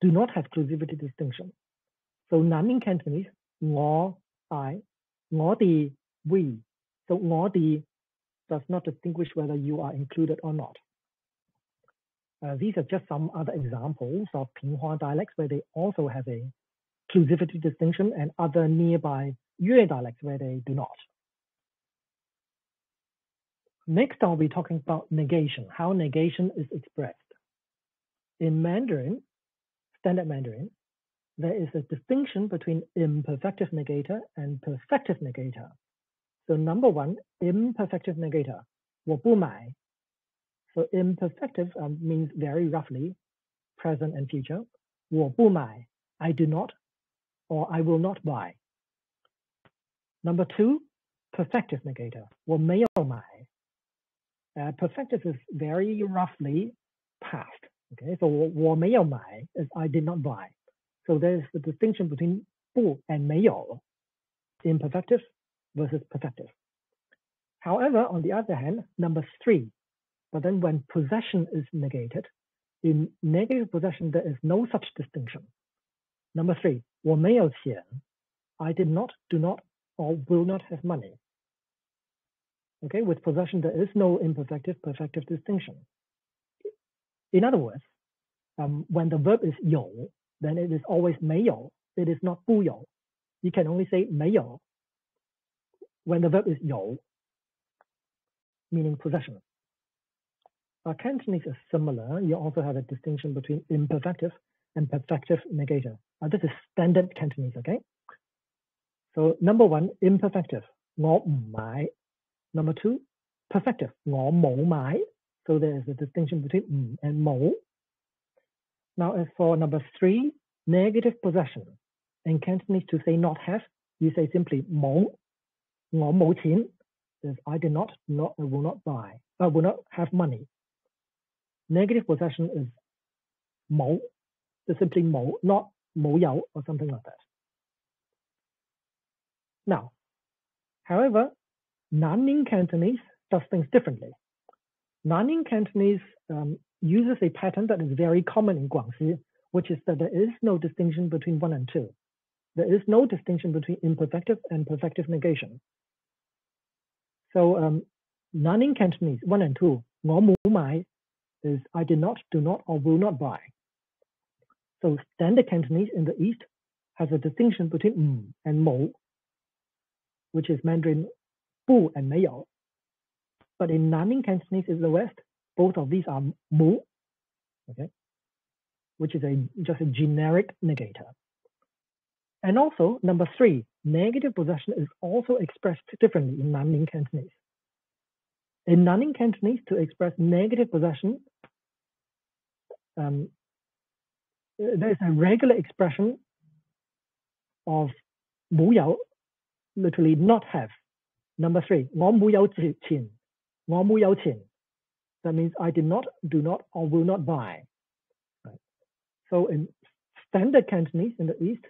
do not have clusivity distinction. So Nanning Cantonese, ngo, I, ngo di, we. So ngo di does not distinguish whether you are included or not. Uh, these are just some other examples of Pinghua dialects where they also have a clusivity distinction and other nearby Yue dialects where they do not. Next, I'll be talking about negation, how negation is expressed. In Mandarin, standard Mandarin, there is a distinction between imperfective negator and perfective negator. So number one, imperfective negator, 我不买. So imperfective um, means very roughly present and future. 我不买, I do not or I will not buy. Number two, perfective negator, 我没有买. Uh, perfective is very roughly past. Okay, so 我没有买 is I did not buy. So there's the distinction between 不 and 没有, imperfective versus perfective. However, on the other hand, number three, but then when possession is negated, in negative possession, there is no such distinction. Number three, 我没有钱, I did not, do not, or will not have money. Okay, with possession, there is no imperfective, perfective distinction. In other words, um, when the verb is 有, then it is always 没有. It is not 不有. You can only say 没有 when the verb is 有, meaning possession. Uh, Cantonese is similar. You also have a distinction between imperfective and perfective negator. Uh, this is standard Cantonese, okay? So number one, imperfective. 我唔买 Number two, perfective. 我冇买. So there is a distinction between 唔 and 冇. Now, as for number three, negative possession. In Cantonese, to say not have, you say simply 冇.我冇钱 is I did not, not, I will not buy. I will not have money. Negative possession is 冇, so simply 冇, not 冇有 or something like that. Now, however, Nanning Cantonese does things differently. Nanning Cantonese um, uses a pattern that is very common in Guangxi, which is that there is no distinction between one and two. There is no distinction between imperfective and perfective negation. So um, Nanning Cantonese, one and two, 我冇买 is I did not, do not, or will not buy. So standard Cantonese in the East has a distinction between m and mo, which is Mandarin bu and meiyao. But in Nanning Cantonese in the West, both of these are mu, okay, which is a just a generic negator. And also, number three, negative possession is also expressed differently in Nanning Cantonese. In Nanning Cantonese, to express negative possession, um, there's a regular expression of 冇有, literally not have. Number three, 我冇有钱,我冇有钱. That means I did not, do not, or will not buy. Right. So in standard Cantonese in the East,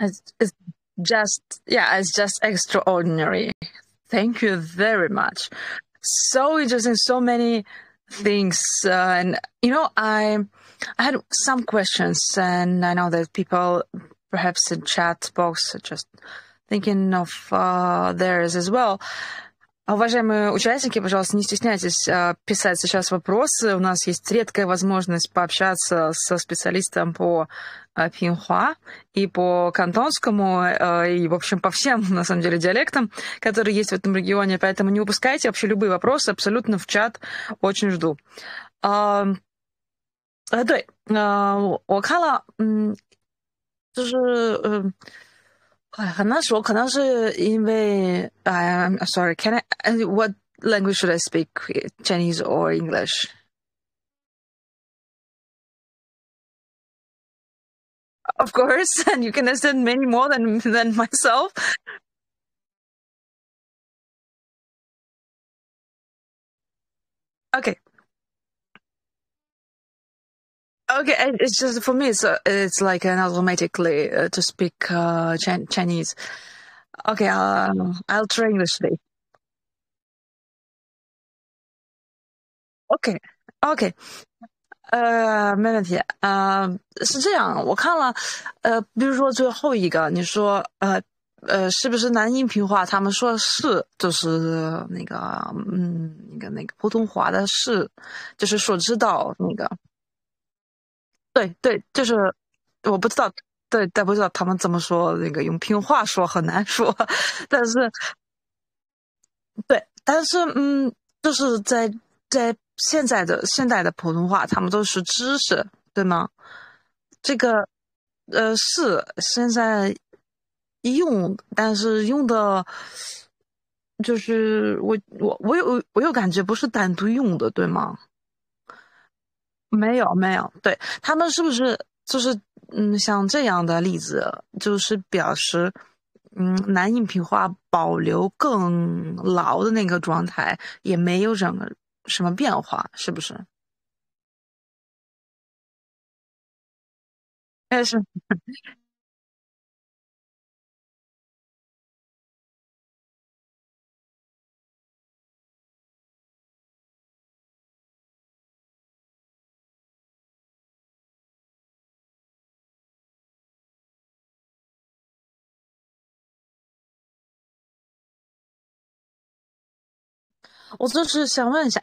It's, it's just, yeah, it's just extraordinary. Thank you very much. So interesting. So many things. Uh, and, you know, I, I had some questions and I know that people perhaps in chat box are just thinking of uh, theirs as well. Уважаемые участники, пожалуйста, не стесняйтесь писать сейчас вопросы. У нас есть редкая возможность пообщаться со специалистом по пинхуа и по кантонскому, и, в общем, по всем, на самом деле, диалектам, которые есть в этом регионе. Поэтому не упускайте вообще любые вопросы абсолютно в чат. Очень жду. 呃，对，呃，我看了，嗯，就是呃，哎， 很难说，可能是因为，I'm sorry, can I? What language should I speak? Chinese or English? Of course, (laughs) and you can understand many more than than myself. Okay. Okay, it's just for me. It's uh, it's like an automatically uh, to speak uh, Ch Chinese. Okay, uh, I'll try English today. OK OK，呃，没问题。呃，是这样，我看了，呃，比如说最后一个，你说，呃呃，是不是南音平话？他们说是，就是那个，嗯，那个那个普通话的是，就是说知道那个。对对，就是我不知道，对，但不知道他们怎么说。那个用平话说很难说，(laughs) 但是，对，但是嗯，就是在在现在的现代的普通话，他们都是知识，对吗？这个呃是现在用，但是用的，就是我我我有我有感觉不是单独用的，对吗？没有没有，对他们是不是就是嗯，像这样的例子，就是表示嗯，南印平话保留更牢的那个状态，也没有什么什么变化，是不是？但，是。我就是想问一下，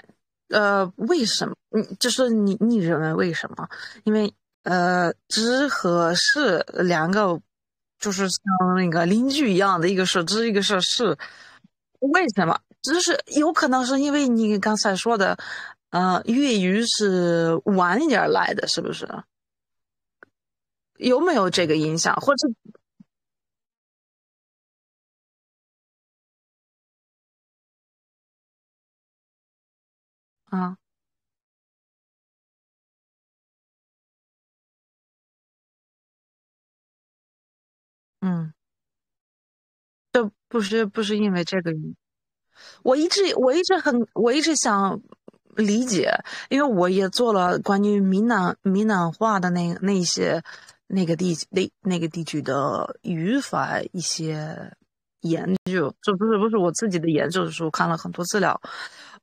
呃，为什么？嗯，就是你你认为为什么？因为呃，知和是两个，就是像那个邻居一样的，一个是知，一个是是，为什么？就是有可能是因为你刚才说的，呃，粤语是晚一点来的，是不是？有没有这个影响？或者？啊，嗯，这不是不是因为这个。我一直我一直很我一直想理解，因为我也做了关于闽南闽南话的那那些那个地那那个地区的语法一些研究，这不是不是我自己的研究，是我看了很多资料。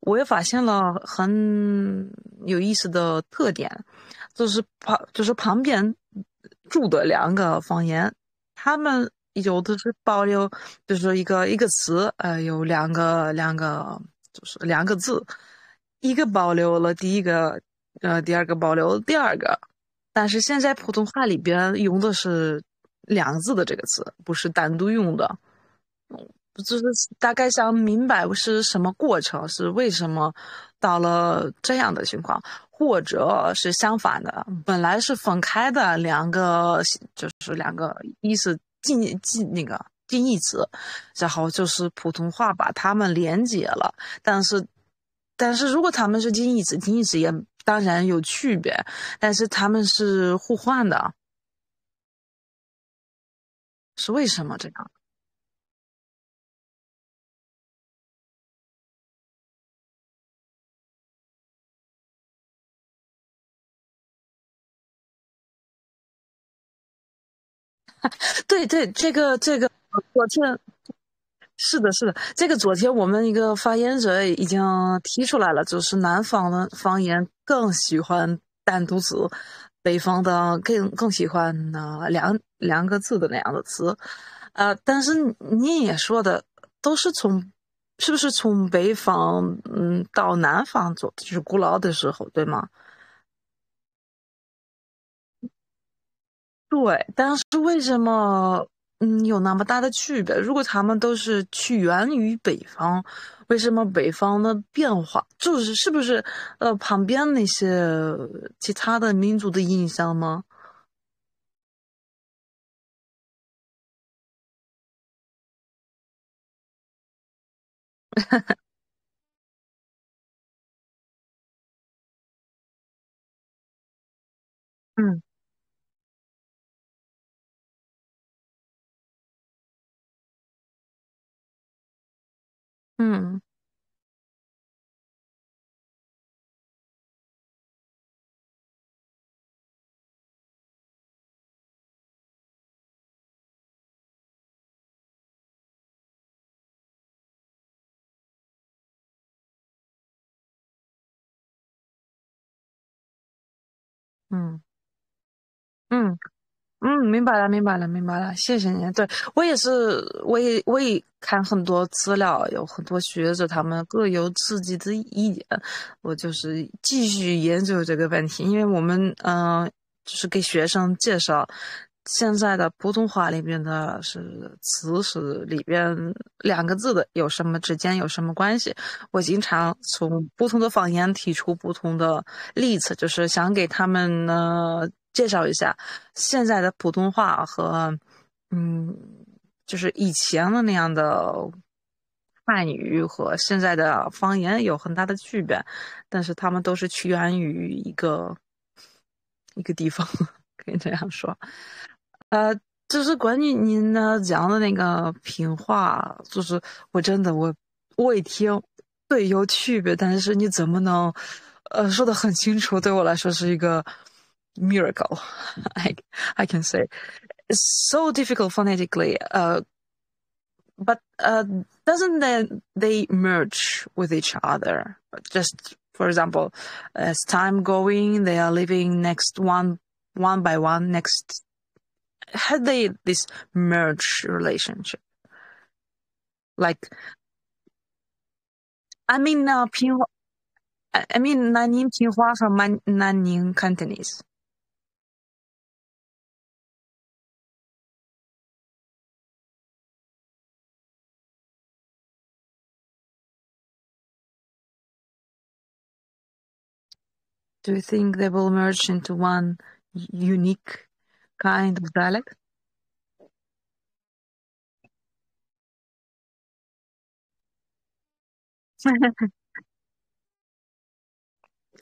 我也发现了很有意思的特点，就是旁就是旁边住的两个方言，他们有的是保留，比如说一个一个词，呃，有两个两个就是两个字，一个保留了第一个，呃，第二个保留第二个，但是现在普通话里边用的是两个字的这个词，不是单独用的。就是大概想明白是什么过程，是为什么到了这样的情况，或者是相反的，本来是分开的两个，就是两个意思近近那个近义词，然后就是普通话把它们连接了，但是但是如果他们是近义词，近义词也当然有区别，但是他们是互换的，是为什么这样？(laughs) 对对，这个这个昨天是的，是的，这个昨天我们一个发言者已经提出来了，就是南方的方言更喜欢单独词，北方的更更喜欢呢两两个字的那样的词。呃，但是你也说的都是从，是不是从北方嗯到南方走，就是古老的时候，对吗？对，但是为什么嗯有那么大的区别？如果他们都是起源于北方，为什么北方的变化就是是不是呃旁边那些其他的民族的影响吗？うん。うん。うん。嗯，明白了，明白了，明白了，谢谢你。对，我也是，我也我也看很多资料，有很多学者，他们各有自己的意见。我就是继续研究这个问题，因为我们嗯、就是给学生介绍现在的普通话里边的是词是里边两个字的有什么之间有什么关系。我经常从不同的方言提出不同的例子，就是想给他们呢介绍一下。现在的普通话和嗯，就是以前的那样的汉语和现在的方言有很大的区别，但是他们都是起源于一个一个地方，(laughs) 可以这样说。呃，就是关于您呢讲的那个平话，就是我真的我我一听，对有区别，但是你怎么能呃说的很清楚？对我来说是一个 miracle。I (laughs) I can say it's so difficult phonetically. Uh, but uh, doesn't they they merge with each other? Just for example, as time going, they are living next one one by one next had they this merge relationship? Like, I mean, uh, Pinghua, I mean, Nanning Pinghua from Man- Nanning Cantonese. Do you think they will merge into one unique kind of dialect? (laughs)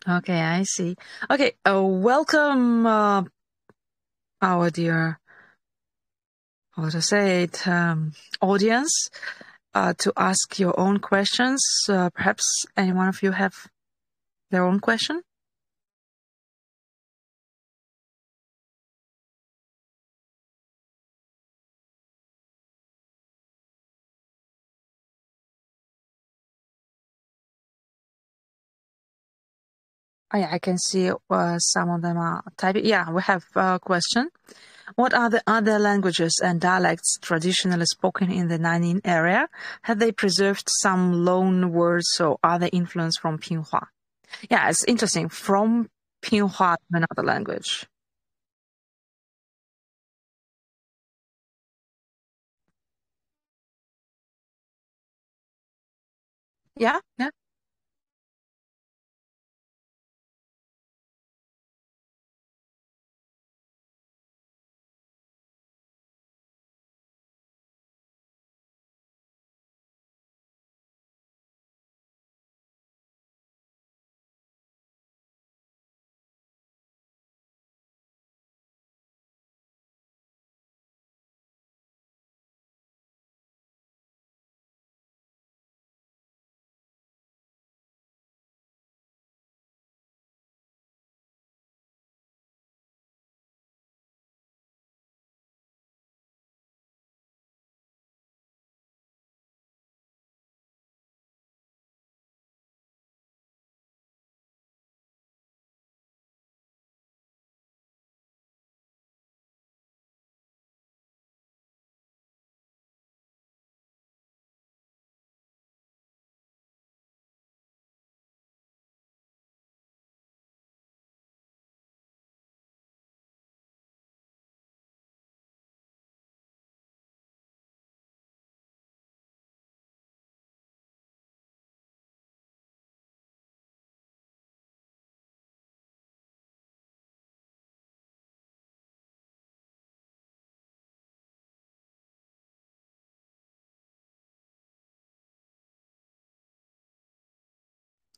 Okay, I see. Okay, uh, welcome, uh, our dear, how to say it, um, audience, uh, to ask your own questions. Uh, perhaps any one of you have their own question? I can see uh, some of them are typing. Yeah, we have a question. What are the other languages and dialects traditionally spoken in the Nanning area? Have they preserved some loan words or other influence from Pinghua? Yeah, it's interesting. From Pinghua to another language. Yeah, yeah.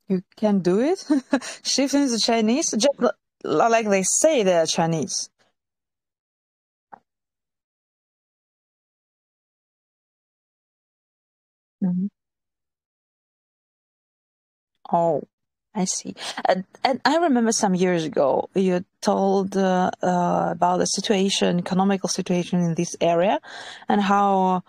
You can do it? (laughs) Shift into Chinese? Just like they say they're Chinese. Mhm. Oh, I see. And, and I remember some years ago you told uh, uh, about the situation, economical situation in this area, and how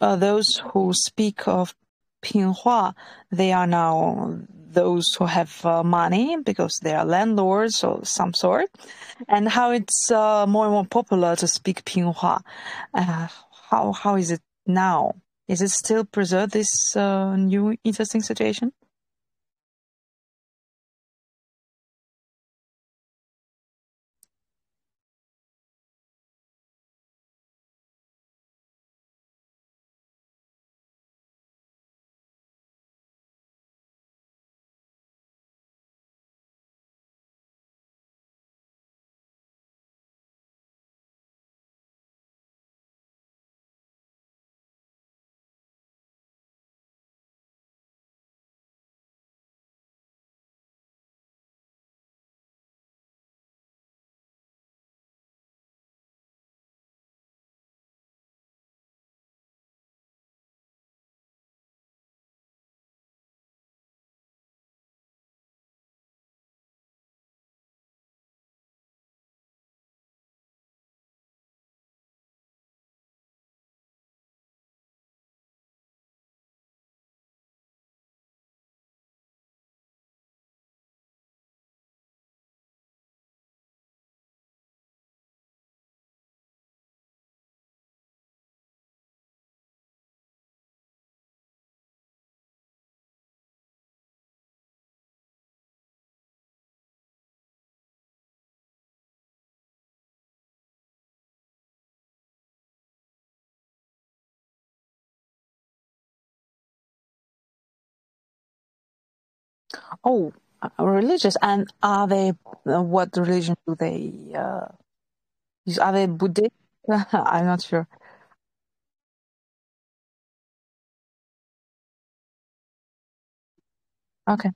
uh, those who speak of Pinghua, they are now those who have uh, money because they are landlords of some sort, and how it's uh, more and more popular to speak Pinghua. Uh, how how is it now? Is it still preserve this uh, new interesting situation? Oh, uh, religious. And are they, uh, what religion do they uh, use? Are they Buddhist? (laughs) I'm not sure. Okay.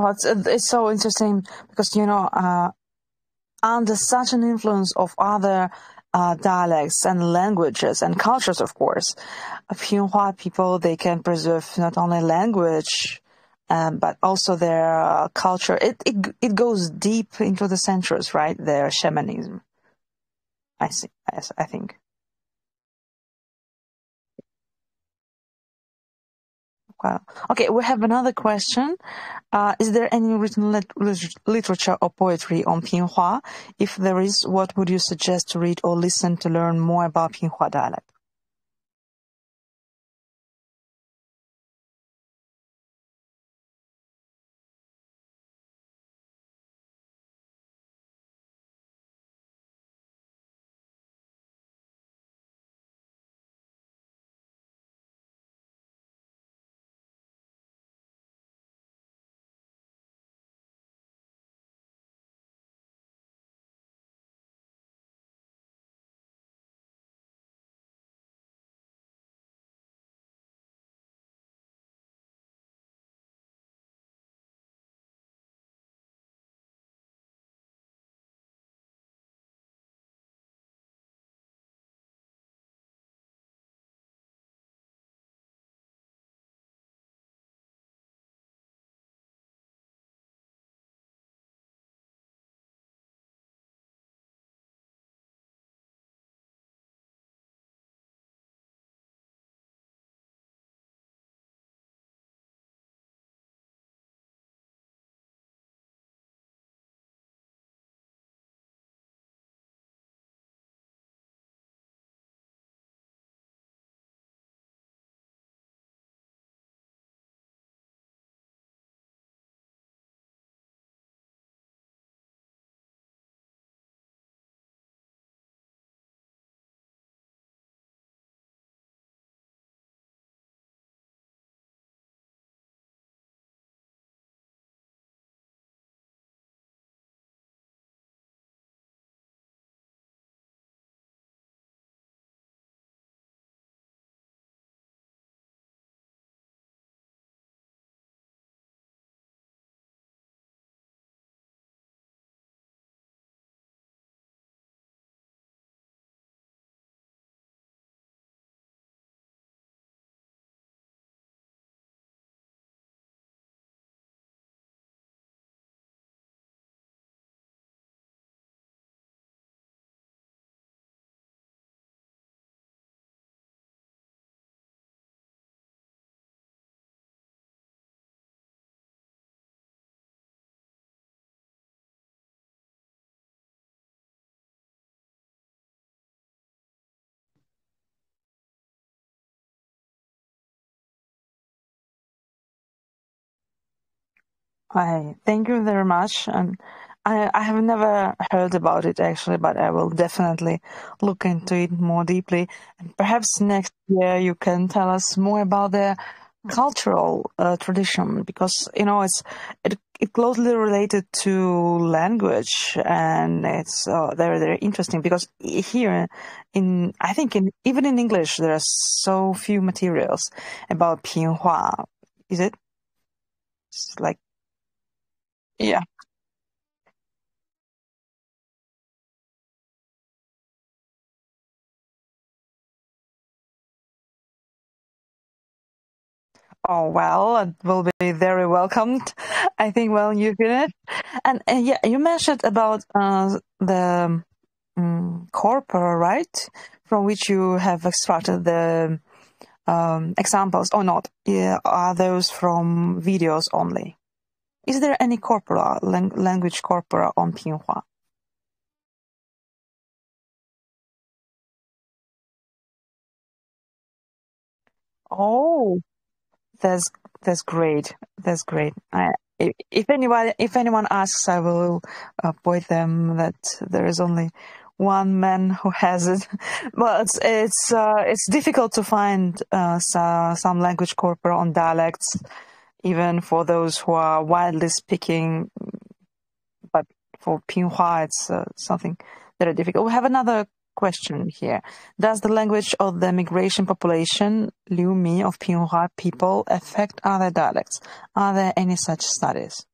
Well, it's, it's so interesting because, you know, uh, under such an influence of other uh, dialects and languages and cultures, of course, Pinghua people, they can preserve not only language, um, but also their uh, culture. It, it it goes deep into the centuries, right? Their shamanism. I see. Yes, I think. Okay, we have another question. Uh, is there any written lit- literature or poetry on Pinghua? If there is, what would you suggest to read or listen to learn more about Pinghua dialect? I thank you very much, and I, I have never heard about it actually, but I will definitely look into it more deeply. And perhaps next year you can tell us more about the cultural uh, tradition because you know it's it, it closely related to language and it's uh, very very interesting because here in I think in even in English there are so few materials about Pinghua. Is it? It's like yeah. Oh well, it will be very welcomed. I think when you finish, and, and yeah, you mentioned about uh, the um, corpora, right? From which you have extracted the um, examples or not? Yeah, are those from videos only? Is there any corpora, lang- language corpora on Pinghua? Oh, that's that's great. That's great. I, if, if anyone if anyone asks, I will uh, point them that there is only one man who has it. (laughs) but it's it's uh, it's difficult to find uh, so, some language corpora on dialects, even for those who are widely speaking. But for Pinghua, it's uh, something very difficult. We have another question here. Does the language of the migration population, Liu Mi, of Pinhua people affect other dialects? Are there any such studies?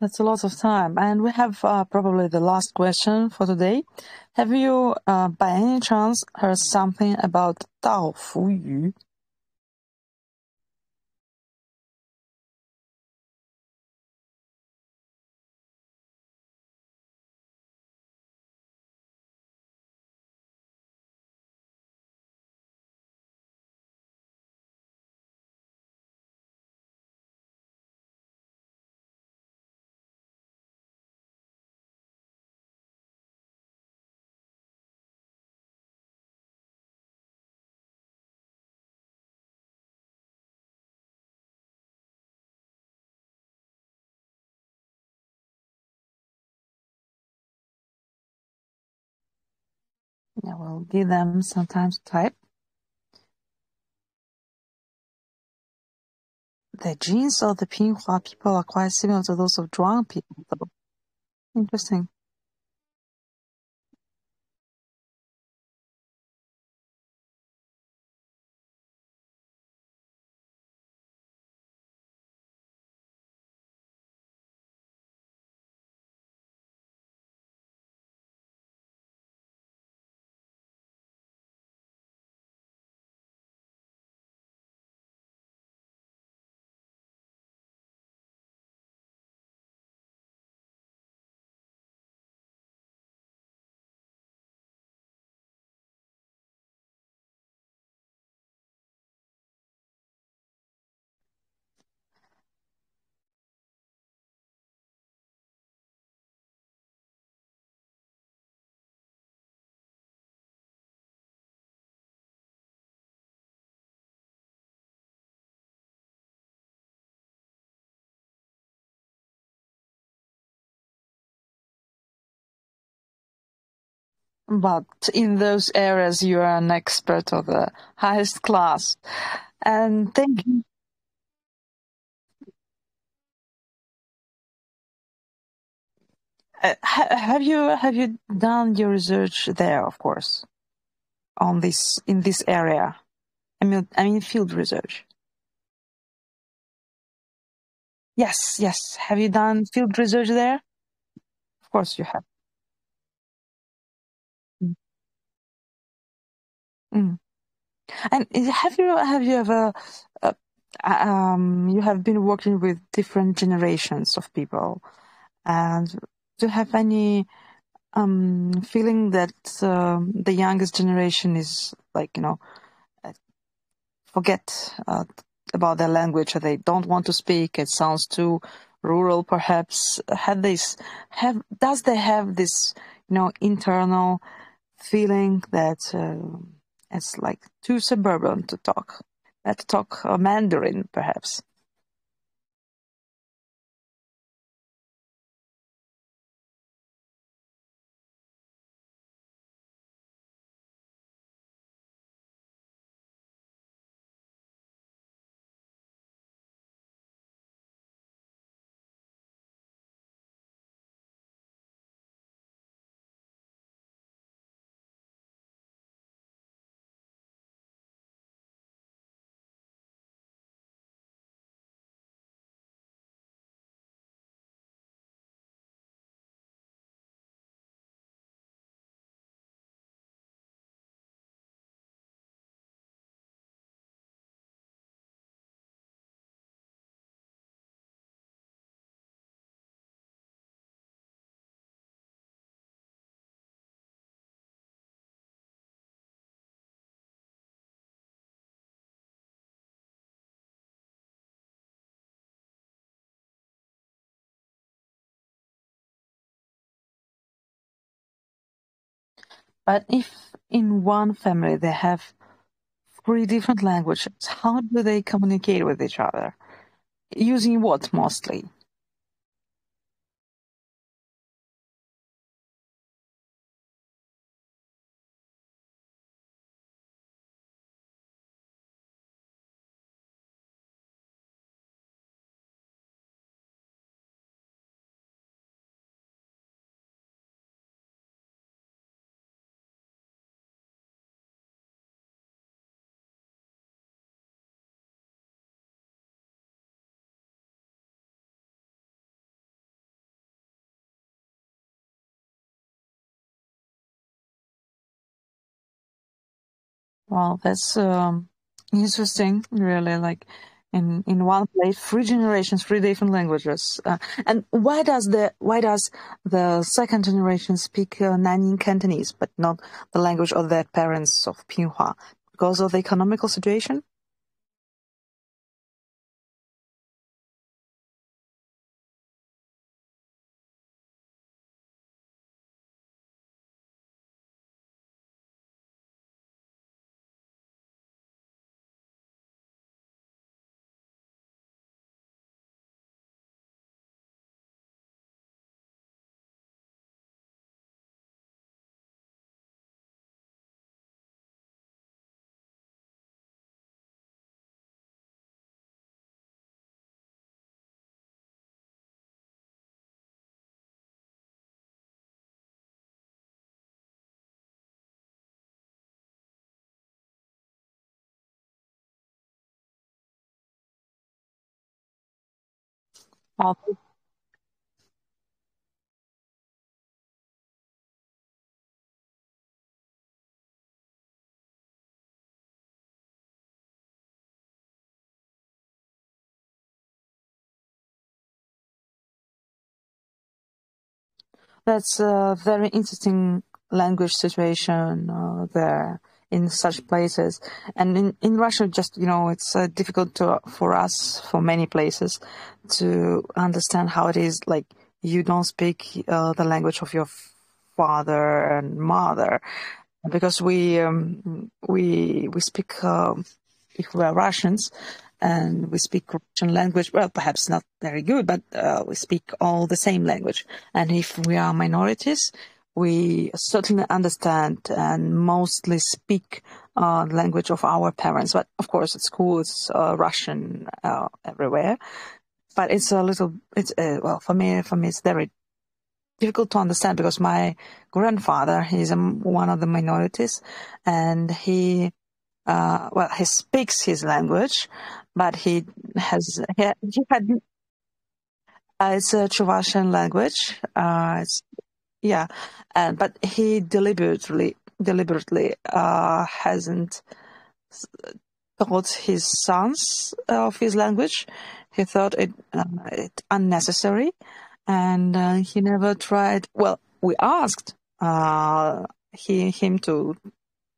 That's a lot of time. And we have uh, probably the last question for today. Have you, uh, by any chance, heard something about Dao Fu Yu? I will give them some time to type. The genes of the Pinghua people are quite similar to those of Zhuang people, though. Interesting. But in those areas, you are an expert of the highest class. And thank you. Uh, have you have you done your research there? Of course, on this in this area. I mean, I mean field research. Yes, yes. Have you done field research there? Of course, you have. Mm. And have you have you ever uh, um you have been working with different generations of people, and do you have any um feeling that um, the youngest generation is like you know uh, forget uh, about their language or they don't want to speak? It sounds too rural, perhaps. Have this have does they have this you know internal feeling that? Uh, it's like too suburban to talk. Let's talk uh, Mandarin, perhaps. But if in one family they have three different languages, how do they communicate with each other? Using what mostly? Well, that's um, interesting, really. Like in in one place, three generations, three different languages. Uh, and why does the why does the second generation speak uh, Nanning Cantonese, but not the language of their parents of Pinghua? Because of the economical situation? 好 That's a very interesting language situation uh, there in such places. And in, in Russia, just, you know, it's uh, difficult to, for us, for many places, to understand how it is like you don't speak uh, the language of your father and mother because we um, we we speak uh, if we are Russians and we speak Russian language. Well, perhaps not very good, but uh, we speak all the same language. And if we are minorities, we certainly understand and mostly speak uh, language of our parents. But of course, at school, it's uh, Russian uh, everywhere. But it's a little, it's uh, well for me. For me, it's very difficult to understand because my grandfather he's um, one of the minorities, and he uh, well, he speaks his language, but he has he, he had uh, it's a Chuvashian language. Uh, it's yeah, and but he deliberately deliberately uh, hasn't taught his sons of his language. He thought it uh, it unnecessary, and uh, he never tried. Well, we asked uh, he him to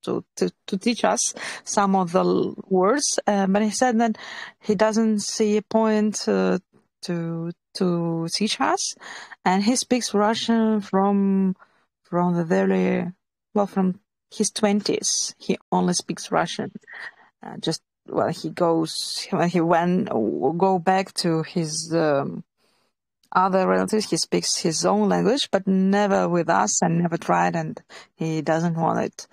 to, to, to teach us some of the words. Uh, but he said that he doesn't see a point uh, to to teach us, and he speaks Russian from from the very well from his twenties. He only speaks Russian. Uh, just well, he goes when he went go back to his. Um, other relatives, he speaks his own language, but never with us and never tried, and he doesn't want it.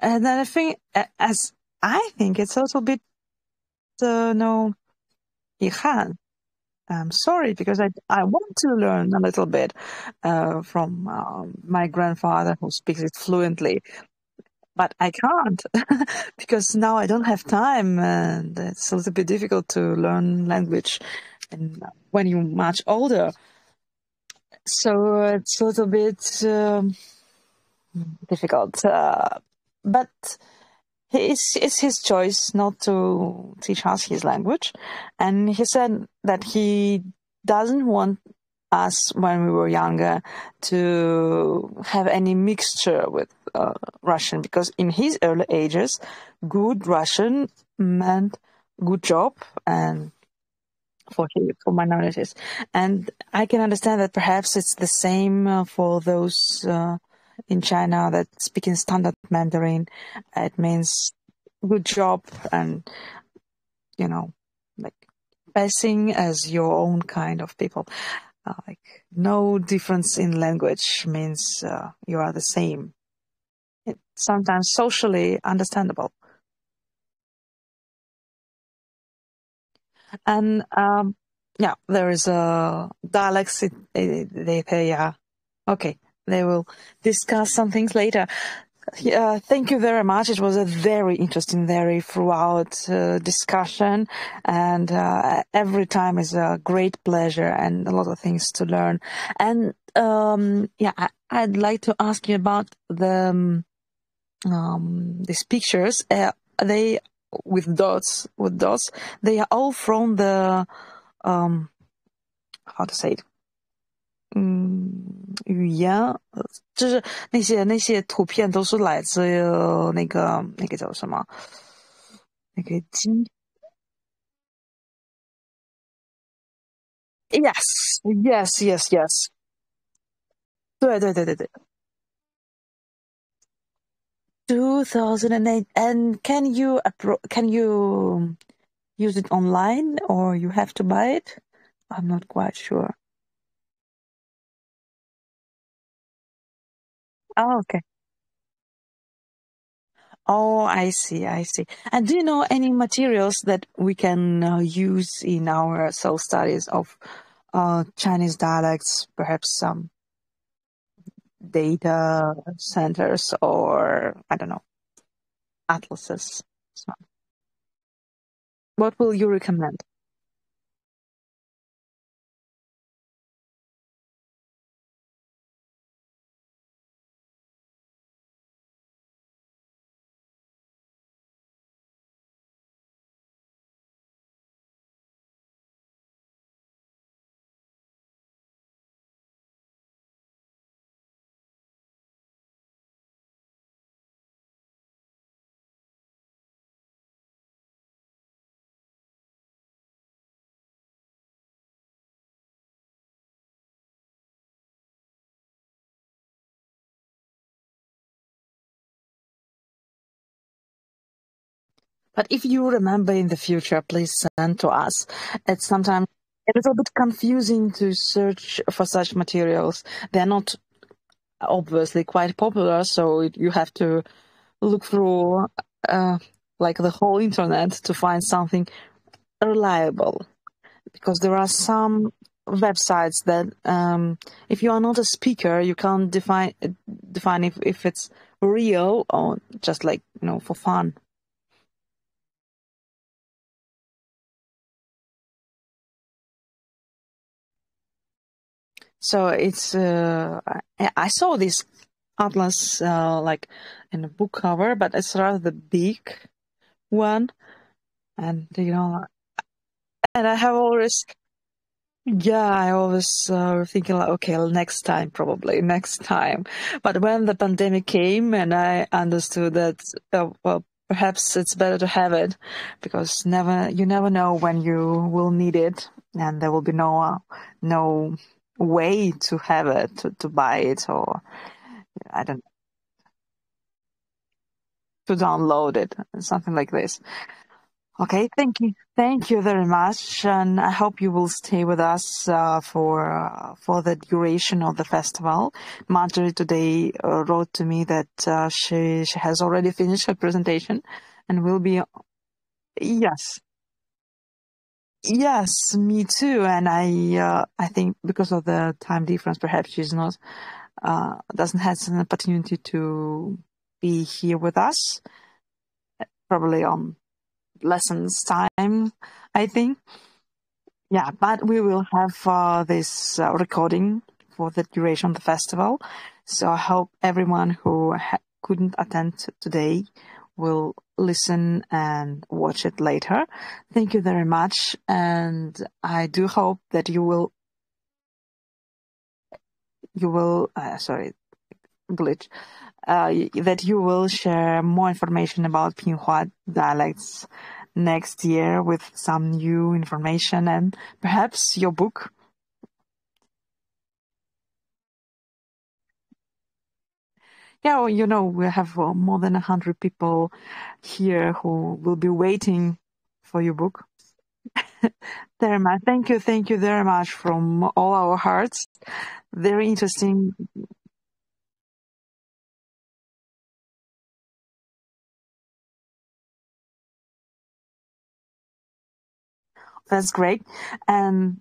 And then I think, as I think, it's also a bit, uh, no, 遗憾. I'm sorry because I I want to learn a little bit uh, from um, my grandfather who speaks it fluently, but I can't (laughs) because now I don't have time and it's a little bit difficult to learn language and when you're much older. So it's a little bit um, difficult. Uh, but it's, it's his choice not to teach us his language. And he said that he doesn't want us when we were younger to have any mixture with uh, Russian because in his early ages, good Russian meant good job and for for minorities. And I can understand that perhaps it's the same uh, for those uh, in China that speaking standard Mandarin. It means good job and, you know, like passing as your own kind of people. Uh, like no difference in language means uh, you are the same. It's sometimes socially understandable. And um, yeah, there is a dialects. They, they, they, uh, okay, they will discuss some things later. Uh, thank you very much. It was a very interesting, very throughout uh, discussion, and uh, every time is a great pleasure and a lot of things to learn. And um, yeah, I, would like to ask you about the um, um these pictures. Uh, they with dots, with dots. They are all from the um, how to say it 嗯，语言就是那些那些图片都是来自那个那个叫什么？那个金？Yes, yes, yes, yes。对对对对对。Two thousand and eight, and can you appro can you use it online or you have to buy it? I'm not quite sure. Oh, okay. Oh, I see, I see. And do you know any materials that we can uh, use in our self studies of uh, Chinese dialects, perhaps some data centers or, I don't know, atlases? So, what will you recommend? But if you remember in the future, please send to us. It's sometimes a little bit confusing to search for such materials. They're not obviously quite popular, so you have to look through uh, like the whole internet to find something reliable. Because there are some websites that, um, if you are not a speaker, you can't define define if, if it's real or just like you know for fun. So it's uh, I saw this atlas uh, like in a book cover, but it's rather the big one, and you know, and I have always yeah, I always uh, thinking like, okay, next time, probably next time. But when the pandemic came, and I understood that, uh, well, perhaps it's better to have it, because never, you never know when you will need it, and there will be no, uh, no way to have it, to, to buy it, or I don't to download it, something like this. Okay, thank you, thank you very much, and I hope you will stay with us uh, for uh, for the duration of the festival. Marjorie today uh, wrote to me that uh, she she has already finished her presentation, and will be yes, Yes, me too. And I, uh, I think because of the time difference, perhaps she's not, uh, doesn't have an opportunity to be here with us. Probably on lessons time, I think. Yeah, but we will have uh, this uh, recording for the duration of the festival. So I hope everyone who ha- couldn't attend today will listen and watch it later. Thank you very much. And I do hope that you will, you will, uh, sorry, glitch, uh, that you will share more information about Pinghua dialects next year with some new information and perhaps your book Yeah, well, you know, we have uh, more than a hundred people here who will be waiting for your book. (laughs) Dharma, thank you, thank you very much from all our hearts. Very interesting. That's great. And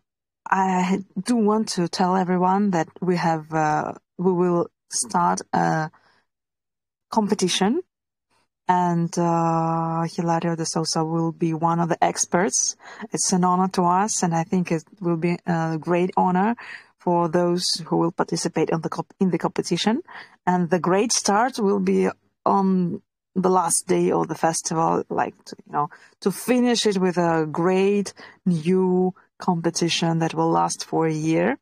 I do want to tell everyone that we have, uh, we will start a competition. And uh, Hilario de Sousa will be one of the experts. It's an honor to us, and I think it will be a great honor for those who will participate in the in the competition. And the great start will be on the last day of the festival, like to, you know, to finish it with a great new competition that will last for a year.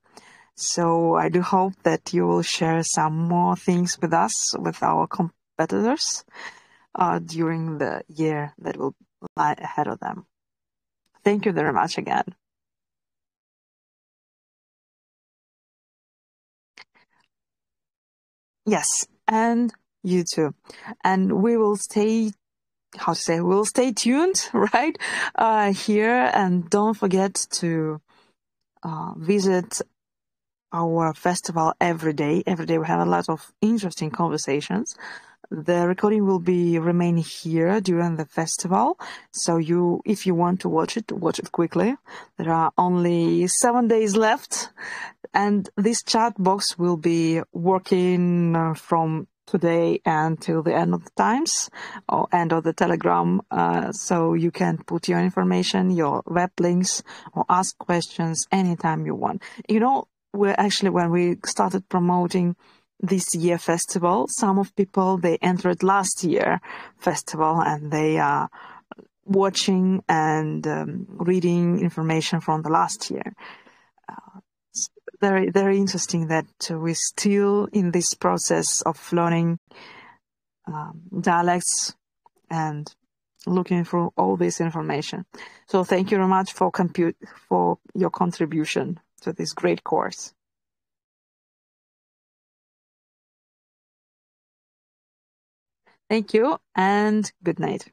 So I do hope that you will share some more things with us, with our comp- competitors uh, during the year that will lie ahead of them. Thank you very much again. Yes, and you too. And we will stay, how to say, we'll stay tuned, (laughs) right? Uh, here and don't forget to uh, visit our festival every day. Every day we have a lot of interesting conversations. The recording will be remain here during the festival. So you, if you want to watch it, watch it quickly. There are only seven days left and this chat box will be working uh, from today until the end of the times or end of the telegram uh, so you can put your information your web links or ask questions anytime you want you know we're actually when we started promoting this year festival. Some of people they entered last year festival and they are watching and um, reading information from the last year. Uh, very very interesting that we're still in this process of learning um, dialects and looking through all this information. So thank you very much for compute for your contribution to this great course. Thank you and good night.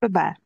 Bye bye.